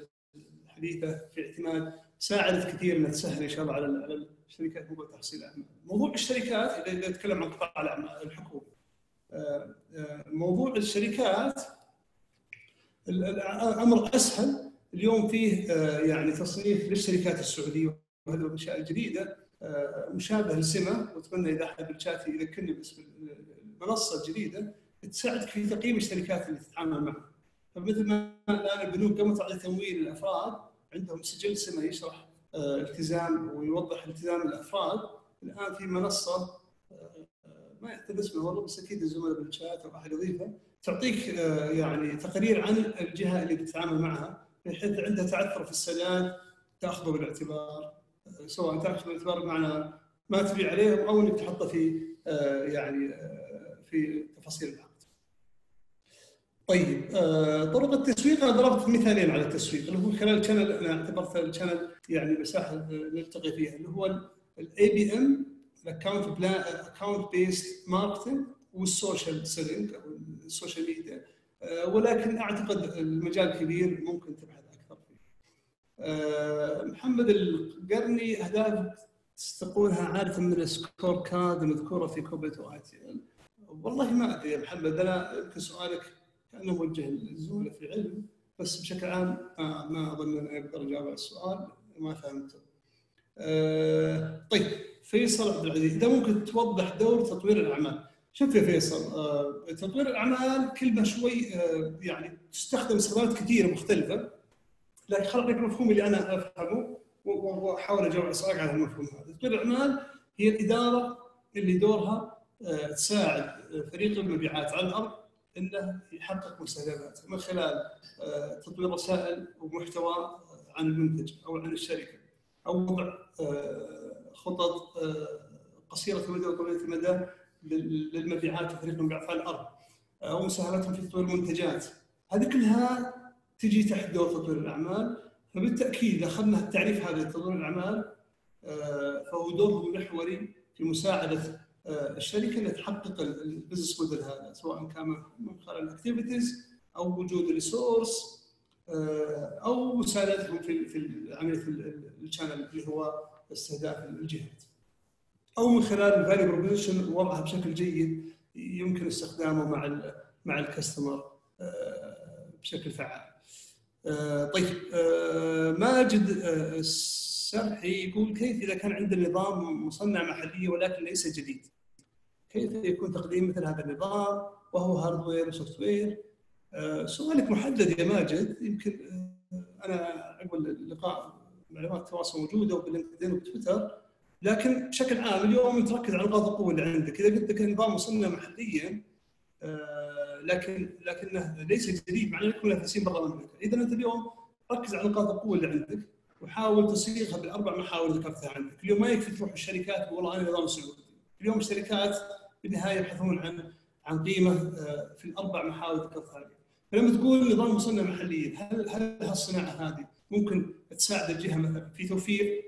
Speaker 3: الحديثه في اعتماد ساعدت كثير انها تسهل إن شاء الله على الشركات موضوع تحصيل الاعمال. موضوع الشركات اذا نتكلم عن قطاع الأعمال الحكومي. آه، آه، موضوع الشركات ال- ال- الأمر أسهل اليوم فيه آه، يعني تصنيف للشركات السعودية وهذه من الاشياء الجديده مشابه لسمة وأتمنى إذا أحد بالشات يذكرني باسم المنصة الجديدة تساعدك في تقييم الشركات اللي تتعامل معها. فمثل ما الان البنوك قامت على تمويل الأفراد عندهم سجل سمه يشرح آه، التزام ويوضح التزام الأفراد الآن في منصة آه، ما يحتاج اسمها والله بس أكيد الزملاء بالشات أو احد يضيفها تعطيك آه، يعني تقرير عن الجهة اللي بتتعامل معها بحيث عندها تعثر في السداد تأخذه بالاعتبار آه، سواء تأخذه بالاعتبار بمعنى ما تبيع عليهم أو إنك تحطه في آه، يعني آه، في تفاصيل العقد. طيب آه، طرق التسويق. أنا ضربت مثالين على التسويق. اللي هو خلال channel أنا اعتبرت ال channel يعني مساحة نلتقي فيها. اللي هو ال ABM ال account account based marketing وال social selling أو ال social media آه، ولكن أعتقد المجال كبير ممكن تبحث أكثر فيه. آه، محمد القرني أهداف تستقونها عادة من ال scorecard المذكورة في COBIT و ITIL؟ والله ما أدري يا محمد. أنا يمكن سؤالك كأنه موجه للزملاء في علم بس بشكل عام ما, أظن اني أقدر اجاوب على السؤال ما فهمته. آه، طيب فيصل عبد العزيز إذا ممكن توضح دور تطوير الأعمال. شوف يا فيصل آه، تطوير الأعمال كلمة شوي آه، يعني تستخدم استخدامات كثيرة مختلفة لكن خلق لك المفهوم اللي أنا أفهمه وأحاول أجاوب على سؤالك على المفهوم هذا. تطوير الأعمال هي الإدارة اللي دورها آه، تساعد آه، فريق المبيعات على الأرض إنه يحقق مستهدفاته من خلال آه، تطوير رسائل ومحتوى آه، عن المنتج أو عن الشركة أو وضع آه، خطط قصيرة المدى وطويلة المدى للمبيعات وفريقهم باعفاء الأرض أو مساهمتهم في تطوير المنتجات. هذه كلها تجي تحت دور تطوير الأعمال. فبالتأكيد إذا أخذنا التعريف هذا لتطوير الأعمال فهو دور محوري في مساعدة الشركة انها تحقق ال business model هذا سواء كان من خلال ال activities أو وجود ال resource أو مساعدتهم في في عمليه ال channel اللي هو استهداف الجهات أو من خلال ال value proposition وضعها بشكل جيد يمكن استخدامه مع مع ال customer بشكل فعال. طيب ماجد السرحي يقول كيف إذا كان عندنا نظام مصنع محلي ولكن ليس جديد؟ كيف يكون تقديم مثل هذا النظام؟ وهو hardware و software؟ سؤالك محدد يا ماجد. يمكن أنا عقب اللقاء معلومات التواصل موجودة وباللينكدين وبتويتر. لكن بشكل عام اليوم تركز على نقاط القوه اللي عندك. إذا قلت لك النظام مصنع محليا لكن لكنه ليس جديد معناه انكم منافسين برا المملكة. إذا أنت اليوم ركز على نقاط القوه اللي عندك. وحاول تصيغها بالاربع محاور ذكرتها عندك اليوم ما يكفي تروح الشركات والله أنا نظام سعودي. اليوم الشركات بالنهاية يبحثون عن عن قيمة في الأربع محاور ذكرتها عندك فلما تقول نظام مصنع محليا هل هل هالصناعة هذه ممكن تساعد الجهة مثلا في توفير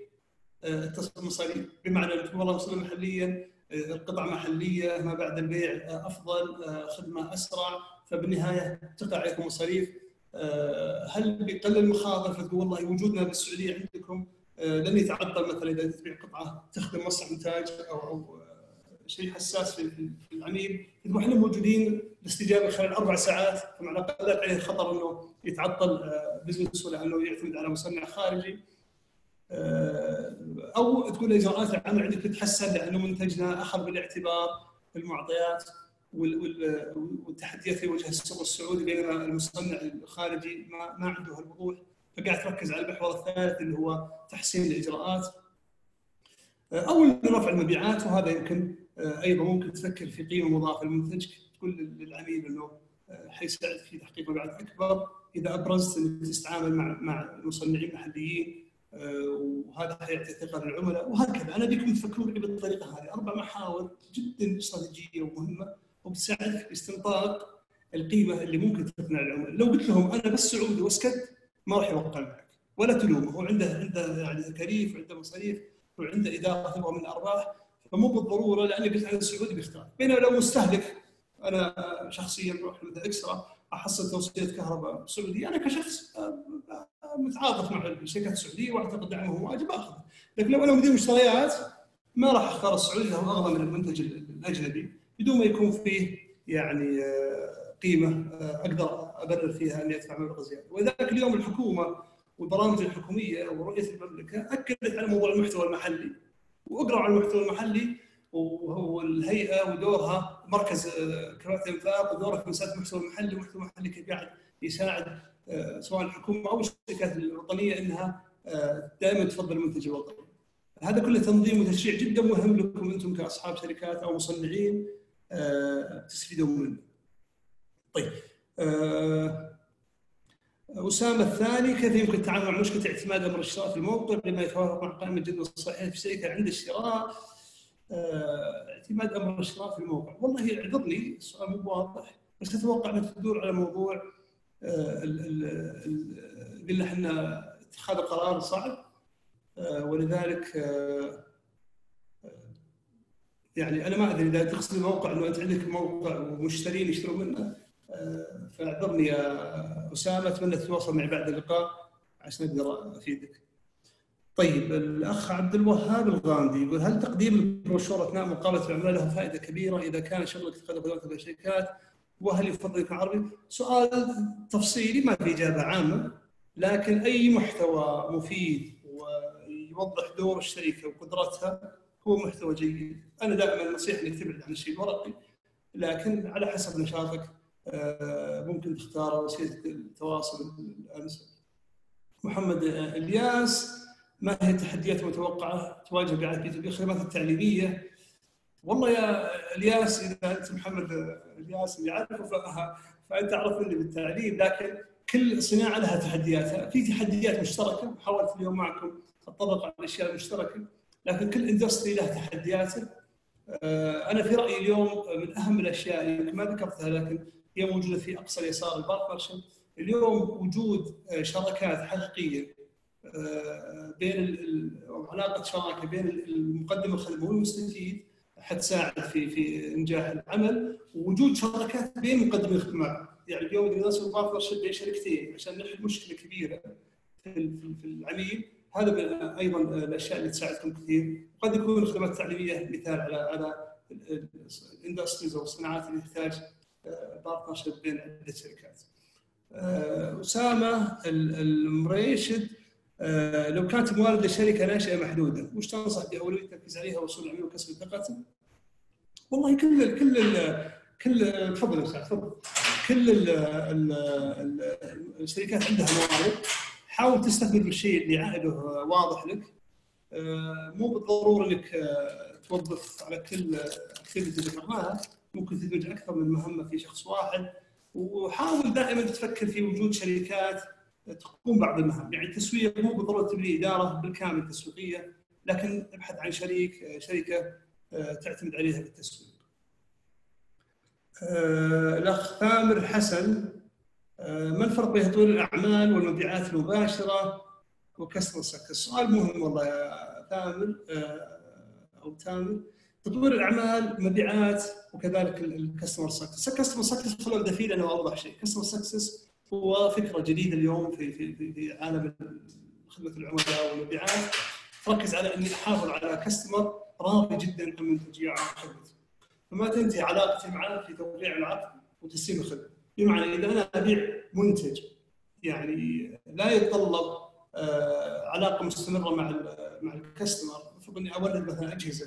Speaker 3: التصرف المصاريف بمعنى والله مصنع محليا القطع محلية ما بعد البيع أفضل خدمة أسرع فبالنهاية تقع عليكم مصاريف. هل بيقلل المخاطر فتقول والله وجودنا بالسعودية عندكم لن يتعطل مثلا إذا تبيع قطعة تخدم مصنع إنتاج أو أو شيء حساس في العميل تقول إحنا موجودين الاستجابه خلال أربع ساعات فمعنى قلت عليه الخطر إنه يتعطل بزنس ولا إنه يعتمد على مصنع خارجي. أو تقول إجراءات العمل عندك تتحسن لأنه منتجنا أخذ بالاعتبار المعطيات. والتحديات اللي يواجهها السوق السعودي بينما المصنع الخارجي ما ما عنده الوضوح فقاعد تركز على المحور الثالث اللي هو تحسين الإجراءات. أو رفع المبيعات وهذا يمكن أيضا ممكن تفكر في قيمة مضافه لمنتجك تقول للعميل إنه حيساعدك في تحقيق مبيعات أكبر. إذا أبرزت إنك تتعامل مع مع مصنعين محليين وهذا حيعطي ثقة للعملاء وهكذا. أنا ابيكم تفكرون بالطريقة هذه؟ أربع محاور جدا استراتيجية ومهمة. وبتساعدك باستنطاق القيمة اللي ممكن تقنع العملاء. لو قلت لهم أنا بس سعودي واسكت ما راح يوقع معك. ولا تلومه. هو عنده عنده يعني تكاليف وعنده مصاريف وعنده إدارة تبغى من الارباح فمو بالضرورة لاني قلت أنا سعودي بيختار. بينما لو مستهلك أنا شخصيا بروح مثل اكسترا أحصل توصيله كهرباء سعوديه أنا كشخص متعاطف مع الشركات السعودية وأعتقد دعمهم واجب اخذ لكن لو أنا مدير مشتريات ما راح أختار السعودي لأنه أغلى من المنتج الأجنبي. بدون ما يكون فيه يعني قيمة أقدر أبرر فيها أني أدفع مبلغ زيادة. ولذلك اليوم الحكومة والبرامج الحكومية ورؤيه المملكة أكدت على موضوع المحتوى المحلي. واقرأوا عن المحتوى المحلي وهو الهيئة ودورها مركز كفاءه الإنفاق ودوره في مساله المحتوى المحلي. والمحتوى المحلي كيف قاعد يساعد سواء الحكومة أو الشركات الوطنية إنها دائما تفضل المنتج الوطني. هذا كله تنظيم وتشريع جدا مهم لكم أنتم كأصحاب شركات أو مصنعين. تستفيدون منه. طيب أسامة الثاني كيف يمكن التعامل مع مشكلة اعتماد أمر الشراء في الموقع لما يتوافق مع قائمة الجدوى الصحيحة في الشركة عند الشراء اعتماد أمر الشراء في الموقع والله اعذرني السؤال مو واضح بس أتوقع أنك تدور على موضوع قلنا إحنا اتخاذ القرار صعب ولذلك يعني أنا ما أدري إذا تقصد الموقع انه انت عندك موقع ومشترين يشترون منه فأعذرني يا أسامة أتمنى تتواصل معي بعد اللقاء عشان أقدر أفيدك. طيب الأخ عبد الوهاب الغامدي يقول هل تقديم البروشور أثناء مقابلة العملاء له فائدة كبيرة إذا كان شغلك تقدم خدمات الشركات وهل يفضل يكون عربي؟ سؤال تفصيلي ما في إجابة عامة لكن أي محتوى مفيد ويوضح دور الشركة وقدرتها هو محتوى جيد. أنا دائما نصيحة إنك تبعد عن الشيء الورقي لكن على حسب نشاطك ممكن تختار وسيلة التواصل الانسب. محمد الياس ما هي التحديات المتوقعة تواجه بعد B2B الخدمات التعليمية؟ والله يا الياس إذا أنت محمد الياس اللي يعرفه فأنت اعرف مني بالتعليم لكن كل صناعة لها تحدياتها، في تحديات مشتركة حاولت اليوم معكم أتطرق على الاشياء المشتركه لكن كل industry له تحدياته آه، أنا في رأيي اليوم من أهم الأشياء يمكن ما ذكرتها لكن هي موجودة في أقصى اليسار ال partnership اليوم وجود آه، شراكات حقيقية آه، بين أو علاقه شراكة بين المقدم الخدمه والمستفيد حتساعد في في إنجاح العمل. ووجود شراكات بين مقدمي الخدمات يعني اليوم إذا نسوي partnership بين شركتين عشان نحل مشكلة كبيرة في العميل هذا من أيضا الأشياء اللي تساعدكم كثير قد يكون الخدمات التعليمية مثال على على ال industries أو الصناعات اللي تحتاج partnership بين عدة شركات. آه، أسامة ال- المريشد آه، لو كانت موارد لشركة ناشئه محدودة وش تنصح بأولوية التركيز عليها وصول العميل وكسب ثقته؟ والله كل ال كل ال كل تفضل تفضل كل ال الشركات عندها موارد حاول تستثمر بالشيء اللي عائده واضح لك. آه، مو بالضرورة انك آه، توظف على كل اكتيفيتي ذكرناها ممكن تدمج أكثر من مهمة في شخص واحد. وحاول دائما تفكر في وجود شركات تقوم بعض المهام. يعني التسويق مو بالضرورة تبني إدارة بالكامل تسويقية. لكن ابحث عن شريك آه، شركة تعتمد عليها بالتسويق. الأخ ثامر حسن ما الفرق بين تطوير الأعمال والمبيعات المباشرة وcustomer success؟ السؤال مهم والله يا ثامر آه، أو تامر تطوير الأعمال مبيعات وكذلك ال customer success، ال customer success خلونا نبدا فيه لأنه اوضح شيء، ال customer success هو فكرة جديدة اليوم في في في, في عالم خدمة العملاء والمبيعات تركز على إني أحافظ على customer راضي جدا عن منتجي أو. فما تنتهي علاقتي معه في توقيع العقد وتسليم الخدمة. بمعنى إذا أنا أبيع منتج يعني لا يتطلب آه، علاقة مستمرة مع مع الكاستمر المفروض إني أولد مثلا أجهزة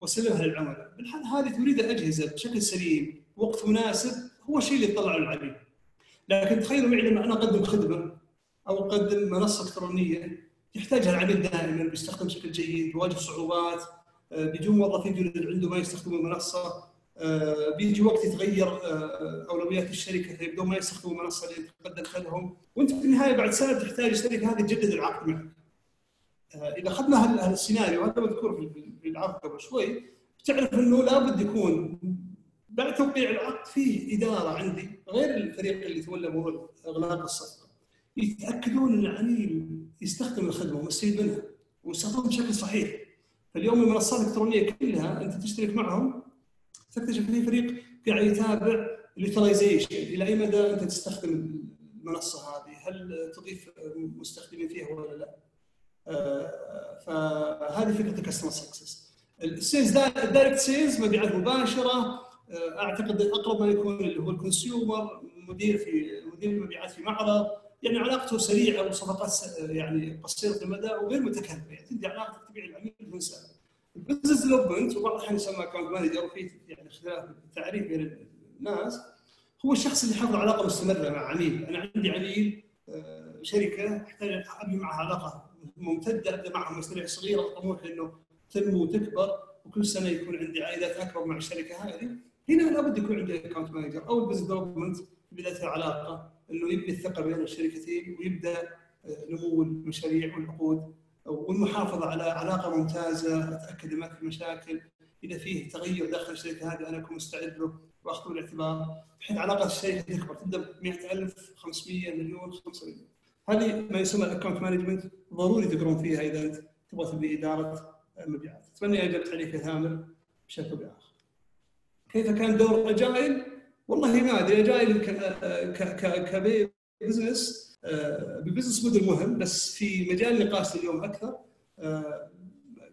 Speaker 3: وأسلمها للعملاء، بالحال هذه تريد الأجهزة بشكل سليم وقت مناسب هو الشيء اللي يطلع العميل. لكن تخيلوا معي لما أنا أقدم خدمة أو أقدم منصة إلكترونية يحتاجها العميل دائما بيستخدم بشكل جيد بيواجه صعوبات آه، بيجوا موظفين عنده ما يستخدموا المنصه بيجي وقت يتغير آه، أولويات الشركة. فيبدون ما يستخدموا المنصه اللي قدمتها لهم وأنت في النهاية بعد سنة تحتاج الشركة هذه تجدد العقد معك. آه، إذا أخذنا السيناريو هذا مذكور في- العقد قبل شوي. تعرف إنه لابد يكون بعد توقيع العقد فيه إدارة عندي غير الفريق اللي تولى موضوع أغلاق الصفقة. يتأكدون إن العميل يستخدم الخدمة ويستفيد منها ويستخدمها بشكل صحيح. فاليوم المنصات الإلكترونية كلها أنت تشترك معهم تكتشف في فريق قاعد يتابع ال utilization إلى أي مدى أنت تستخدم المنصة هذه؟ هل تضيف مستخدمين فيها ولا لا؟ آه، فهذه فكرة ال customer success ال sales ال direct sales مبيعات مباشرة. آه، أعتقد أقرب ما يكون اللي هو ال consumer مدير في مدير المبيعات في معرض. يعني علاقته سريعة وصفقات يعني قصيرة المدى وغير متكلفة. يعني تبدا علاقتك تبيع العميل بدون سبب. ال business development وبعض الاحيان يسمى account manager وفي يعني اختلاف التعريف بين الناس. هو الشخص اللي يحافظ على علاقة مستمرة مع عميل، أنا عندي عميل آه، شركة أحتاج أبني معها علاقة ممتدة ابدا معها مشاريع صغيرة طموح إنه تنمو وتكبر وكل سنة يكون عندي عائدات أكبر مع الشركة هذه. هنا لابد يكون عندي account manager أو ال business development بداية العلاقة إنه يبني الثقة بين الشركتين ويبدأ آه، نمو المشاريع والعقود. والمحافظة على علاقة ممتازة اتاكد ما في مشاكل. إذا فيه تغير داخل الشركة هذه أنا أكون مستعد له وأخذه بالاعتبار. بحيث علاقة الشركة تكبر تبدأ ب 100000 500 مليون 5 مليون. هذه ما يسمى ال account management ضروري تقرون فيها إذا أنت تبغى تبني إدارة المبيعات أتمنى اجبت عليك يا ثامر بشكل بآخر. كيف كان دور agile؟ والله ما أدري. agile ك business business model مهم بس في مجال نقاش اليوم أكثر آه،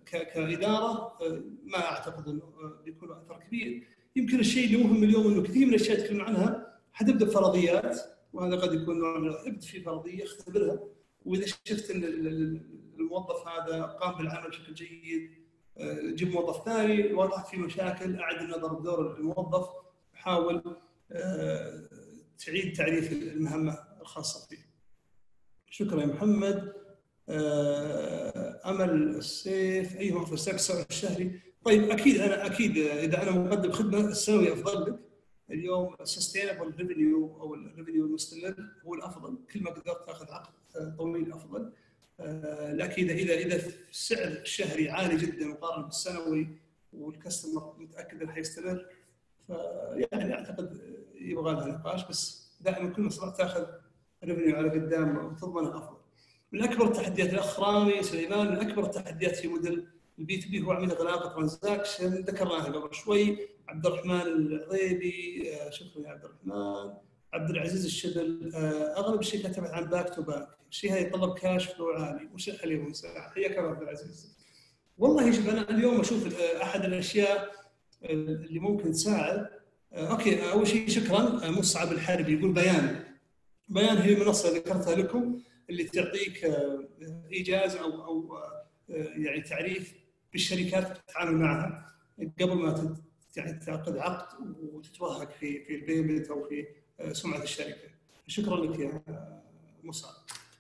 Speaker 3: كإدارة آه، ما أعتقد إنه آه، بيكون أثر كبير يمكن الشيء اللي مهم اليوم إنه كثير من الأشياء تكلم عنها حتبدا بفرضيات وهذا قد يكون نوع من ابدا في فرضية اختبرها وإذا شفت إن ال- ال- الموظف هذا قام بالعمل بشكل جيد آه، جيب موظف ثاني وضعت في مشاكل أعد النظر بدور الموظف حاول آه، تعيد تعريف المهمة الخاصة فيه. شكرا يا محمد. آه، أمل السيف. ايهما افضل سعر السعر الشهري؟ طيب أكيد أنا أكيد إذا أنا مقدم خدمة السنوي أفضل لك. اليوم ال sustainable revenue أو ال revenue المستمر هو الأفضل. كل ما قدرت تأخذ عقد آه، طويل أفضل. آه، لكن إذا إذا اذا السعر الشهري عالي جدا مقارنة بالسنوي وال customer متأكد إنه حيستمر فيعني أعتقد يبغى لها نقاش. بس دائما كل ما تأخذ revenue على قدام وتضمنه أفضل. من أكبر التحديات الاخ رامي سليمان من أكبر التحديات في model ال B2B هو عمليه غلاقه transaction. ذكرناها قبل شوي عبد الرحمن العضيبي آه، شكرا يا عبد الرحمن عبد العزيز الشبل آه، أغلب الشركات تبحث عن back to back الشيء هذا يتطلب cash flow عالي. وش الحل يا مساعد حياك عبد العزيز. والله شوف أنا اليوم أشوف آه، أحد الأشياء اللي ممكن تساعد. okay أول شيء شكرا مصعب الحربي يقول بيان. بيان هي منصه ذكرتها لكم اللي تعطيك إيجاز أو أو يعني تعريف بالشركات تتعامل معها قبل ما يعني تعقد عقد وتتوهق في في ال payment أو في آه، سمعة الشركة. شكرا لك يا مصعب.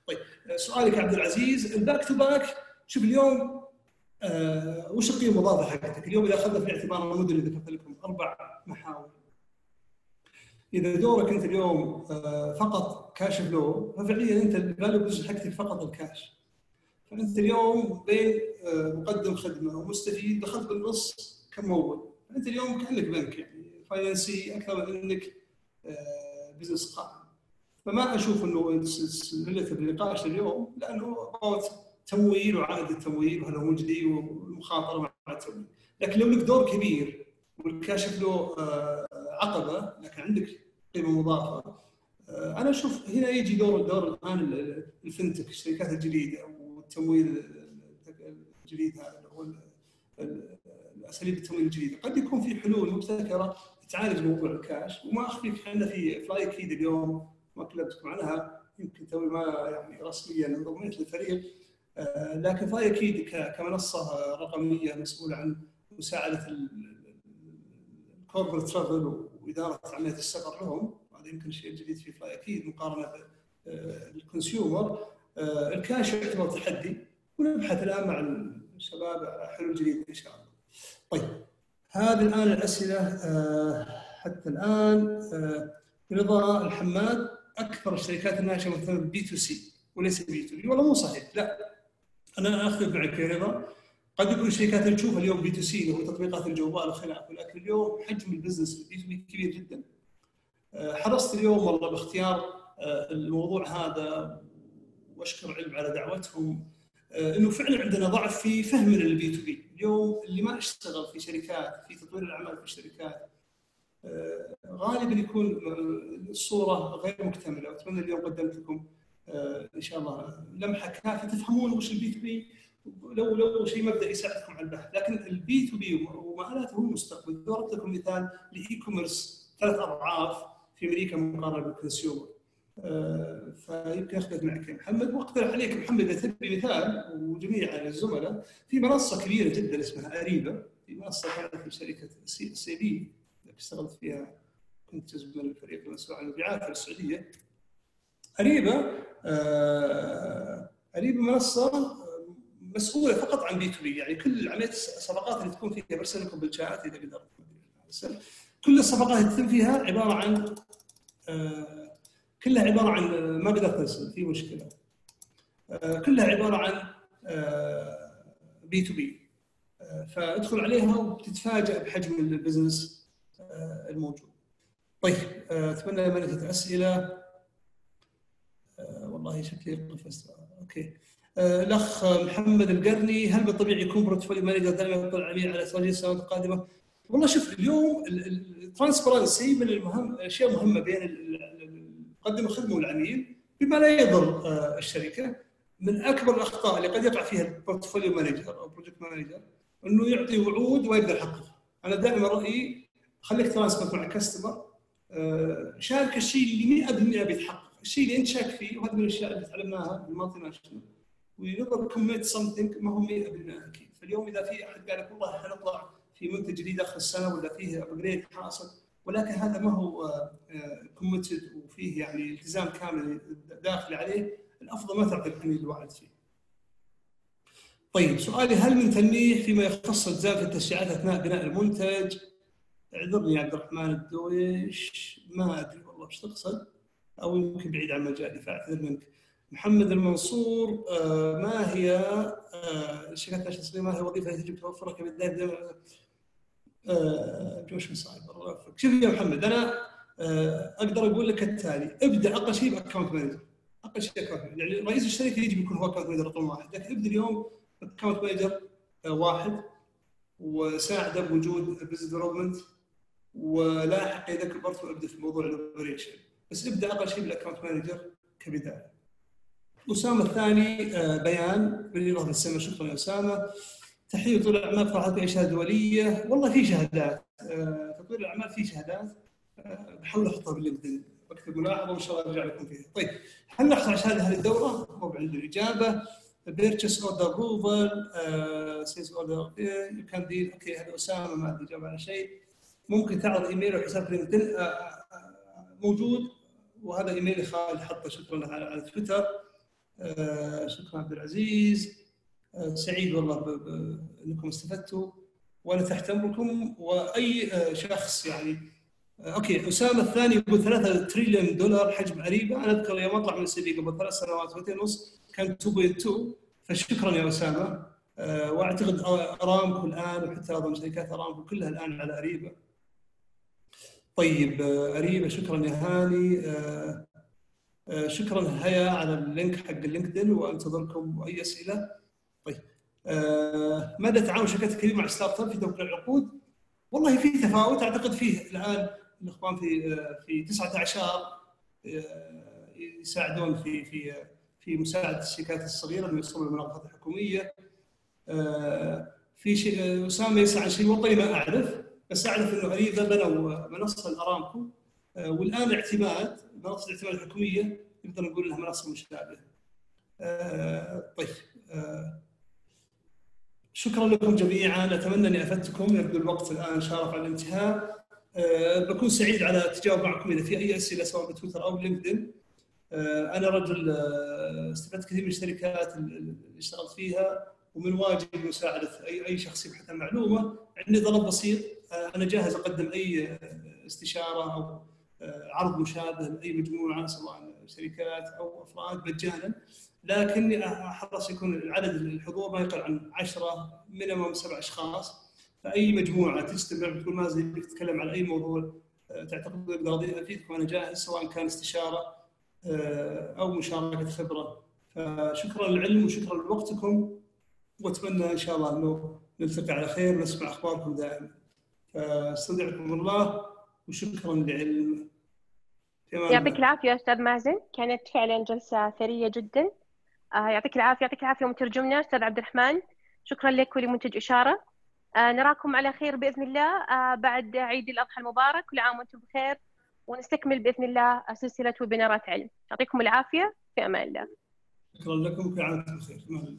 Speaker 3: طيب سؤالك يا عبد العزيز ال back to back شوف اليوم آه وش القيمة المضافه حقتك؟ اليوم اذا أخذنا في الاعتبار المدن اللي ذكرت لكم أربع محاور. إذا دورك أنت اليوم آه فقط كاش فلو ففعليا أنت الفاليو حقتك فقط الكاش. فأنت اليوم بين آه، مقدم خدمة ومستفيد دخلت بالنص كممول انت اليوم كأنك بنك يعني finance أكثر من أنك business آه، قائم فما أشوف إنه النقاش اليوم لأنه تمويل وعائد التمويل وهل هو مجدي والمخاطرة مع التمويل. لكن لو لك دور كبير وال cash flow آه، عقبة لكن عندك قيمه مضافه أنا أشوف هنا يجي دور دور الآن ال fintech الشركات الجديدة التمويل الجديد هذا اللي هو الأساليب التمويل الجديدة. قد يكون في حلول مبتكرة تعالج موضوع الكاش. وما أخفيك إحنا في فلاي أكيد اليوم ما كلمتكم عنها يمكن توي ما يعني رسميا انضميت للفريق آه، لكن فلاي أكيد كمنصة رقمية مسؤولة عن مساعدة ال corporate travel واداره عمليه السفر لهم هذا يمكن الشيء الجديد في فلاي أكيد مقارنة بال consumer آه، الكاش يعتبر تحدي ونبحث الآن مع الشباب على حلول جديدة إن شاء الله. طيب هذه الآن الأسئلة آه، حتى الآن آه، رضا الحماد. أكثر الشركات الناشئه مثلا بي تو سي وليس بي تو بي. والله مو صحيح لا. أنا اختلف معك يا رضا. قد يكون الشركات اللي تشوفها اليوم B2C اللي هو تطبيقات الجوال وخلافه ولكن اليوم حجم ال business ال B2B كبير جدا. حرصت اليوم والله باختيار الموضوع هذا وأشكر علم على دعوتهم. آه، إنه فعلا عندنا ضعف في فهمنا لل B2B، اليوم اللي ما أشتغل في شركات في تطوير الأعمال في الشركات آه، غالبا يكون الصورة غير مكتملة. وأتمنى اليوم قدمت لكم آه، إن شاء الله لمحة كافية. تفهمون وش البي تو بي؟ لو لو شيء مبدا يساعدكم على البحث، لكن ال B2B ومآلاته هو المستقبل، ضربت لكم مثال ل e-commerce ثلاث أضعاف في أمريكا مقارنة بال consumer. آه، فيمكن اختلف معك يا محمد. وأقترح عليك محمد إذا تبي مثال وجميع الزملاء. في منصة كبيرة جدا اسمها Ariba. في منصة كانت في شركة SAP اشتغلت فيها. كنت جزء من الفريق المسؤول عن المبيعات في السعودية. Ariba آه، Ariba منصة مسؤولة فقط عن B2B يعني كل عملية الصفقات اللي تكون فيها برسل لكم بالشات إذا قدرت. كل الصفقات اللي تتم فيها عبارة عن آه، كلها عبارة عن ما قدرت ارسل في مشكلة. آه، كلها عبارة عن B2B. فادخل عليها وتتفاجئ بحجم ال business آه، الموجود. طيب آه، أتمنى منتهت اسئله والله شكلي قفزت okay. الأخ محمد القرني هل بالطبيعي يكون portfolio manager دائما يطلع العميل على استراتيجيه السنوات القادمه؟ والله شوف اليوم ال transparency من المهم الاشياء المهمه بين تقدم الخدمه للعميل بما لا يضر آه، الشركة من أكبر الأخطاء اللي قد يقع فيها ال portfolio manager أو project manager إنه يعطي وعود وما يقدر يحققها. أنا دائما رأيي خليك transparent مع ال customer آه، شارك الشيء اللي 100% بيتحقق، الشيء اللي أنت شاك فيه وهذه من الأشياء اللي تعلمناها بال multinational ونقدر كوميت سمثينج ما هو 100% أكيد، فاليوم إذا في أحد قال لك والله حنطلع في منتج جديد آخر السنة ولا فيه upgrade حاصل ولكن هذا ما هو كوميتد آه، وفيه يعني التزام كامل داخل عليه الأفضل ما تعطي الحميل الوعد فيه. طيب سؤالي هل من تلميح فيما يخص التزام في التشريعات أثناء بناء المنتج؟ اعذرني يا عبد الرحمن الدويش ما أدري والله إيش تقصد أو يمكن بعيد عن مجالي فأعتذر منك. محمد المنصور آه، ما هي آه، الشركات التشريعيه ما هي وظيفة يجب توفرها كبدايه آه، جوش سايبر الله يوفقك شوف يا محمد أنا أقدر أقول لك التالي. ابدأ أقل شيء ب account manager أقل شيء account manager يعني رئيس الشركة يجب يكون هو account manager رقم واحد. لكن ابدأ اليوم account manager واحد. وساعده بوجود business development ولاحق إذا كبرت وأبدأ في موضوع ال operation بس ابدأ أقل شيء بال account manager كبداية. أسامة الثاني آه، بيان. بالاضافه للسماء شكرا يا أسامة. تحليل تطوير الأعمال فرحات في شهاده دوليه والله في شهادات. آه، تطوير الأعمال في شهادات. آه، بحاول أحطها بال LinkedIn. بكتب ملاحظه وان شاء الله أرجع لكم فيها. طيب هل نحصل على شهاده هذه الدورة؟ مو عنده الإجابة. purchase order approval sales order you can deal okay هذا أسامة ما عنده اجابه على شيء. ممكن تعرض إيميل وحساب LinkedIn. موجود. وهذا ايميلي خالد حطه. شكرا على تويتر. آه، شكرا عبد العزيز. آه، سعيد والله إنكم استفدتوا وأنا تحت أمركم. وأي آه، شخص يعني آه، okay أسامة الثاني يقول 3 تريليون دولار حجم Ariba أنا أذكر يوم اطلع من ال SAP قبل ثلاث سنوات سنتين ونص كان 2.2 فشكرا يا أسامة. آه، وأعتقد أرامكو الآن وحتى اظن شركات أرامكو كلها الآن على Ariba طيب آه، Ariba شكرا يا هاني. آه، آه، شكرا هيا على ال link حق ال LinkedIn وانتظركم اي أسئلة. طيب آه، مدى تعاون شركات الكبيره مع startup في توقيع العقود؟ والله في تفاوت. أعتقد فيه الآن الأخوان في آه، في 19 آه، يساعدون في في في مساعدة الشركات الصغيرة انه يوصلوا للمناقصات الحكومية. آه، في شيء آه، أسامة يسأل عن شيء وطني ما أعرف بس أعرف إنه Ariba بنوا منصة الأرامكو. آه، والآن اعتماد منصه الاعتماد الحكومية نقدر نقول لها منصه مشابهة. آه، طيب آه، شكرا لكم جميعا. أتمنى أني أفدتكم. يبدو الوقت الآن شارف على الانتهاء. آه، بكون سعيد على التجاوب معكم إذا في أي أسئلة سواء بتويتر أو لينكدين. آه، أنا رجل آه، استفدت كثير من الشركات اللي اشتغلت فيها ومن واجبي مساعدة اي أي شخص يبحث عن معلومة. عندي طلب بسيط. آه، أنا جاهز أقدم أي آه، استشارة أو عرض مشابه لأي مجموعة سواء شركات أو أفراد مجانا لكني أحرص يكون عدد الحضور ما يقل عن 10 مينيموم سبع أشخاص. فأي مجموعة تجتمع بتقول يبيك تتكلم عن أي موضوع آه، تعتقد أقدر افيدكم أنا جاهز سواء كان استشارة آه، أو مشاركة خبرة. فشكرا للعلم وشكرا لوقتكم وأتمنى إن شاء الله إنه نلتقي على خير ونسمع أخباركم دائما. فاستودعكم الله وشكرا أمان
Speaker 1: يعطيك
Speaker 3: الله.
Speaker 1: العافية أستاذ مازن. كانت فعلا جلسة ثرية جدا. آه، يعطيك العافية يعطيك العافية مترجمنا أستاذ عبد الرحمن. شكرا لك ولمنتج إشارة. آه، نراكم على خير بإذن الله. آه، بعد عيد الأضحى المبارك كل عام وأنتم بخير. ونستكمل بإذن الله سلسلة ويبينارات علم. يعطيكم العافية. في أمان الله.
Speaker 3: شكرا لكم وكل عام وأنتم بخير أمان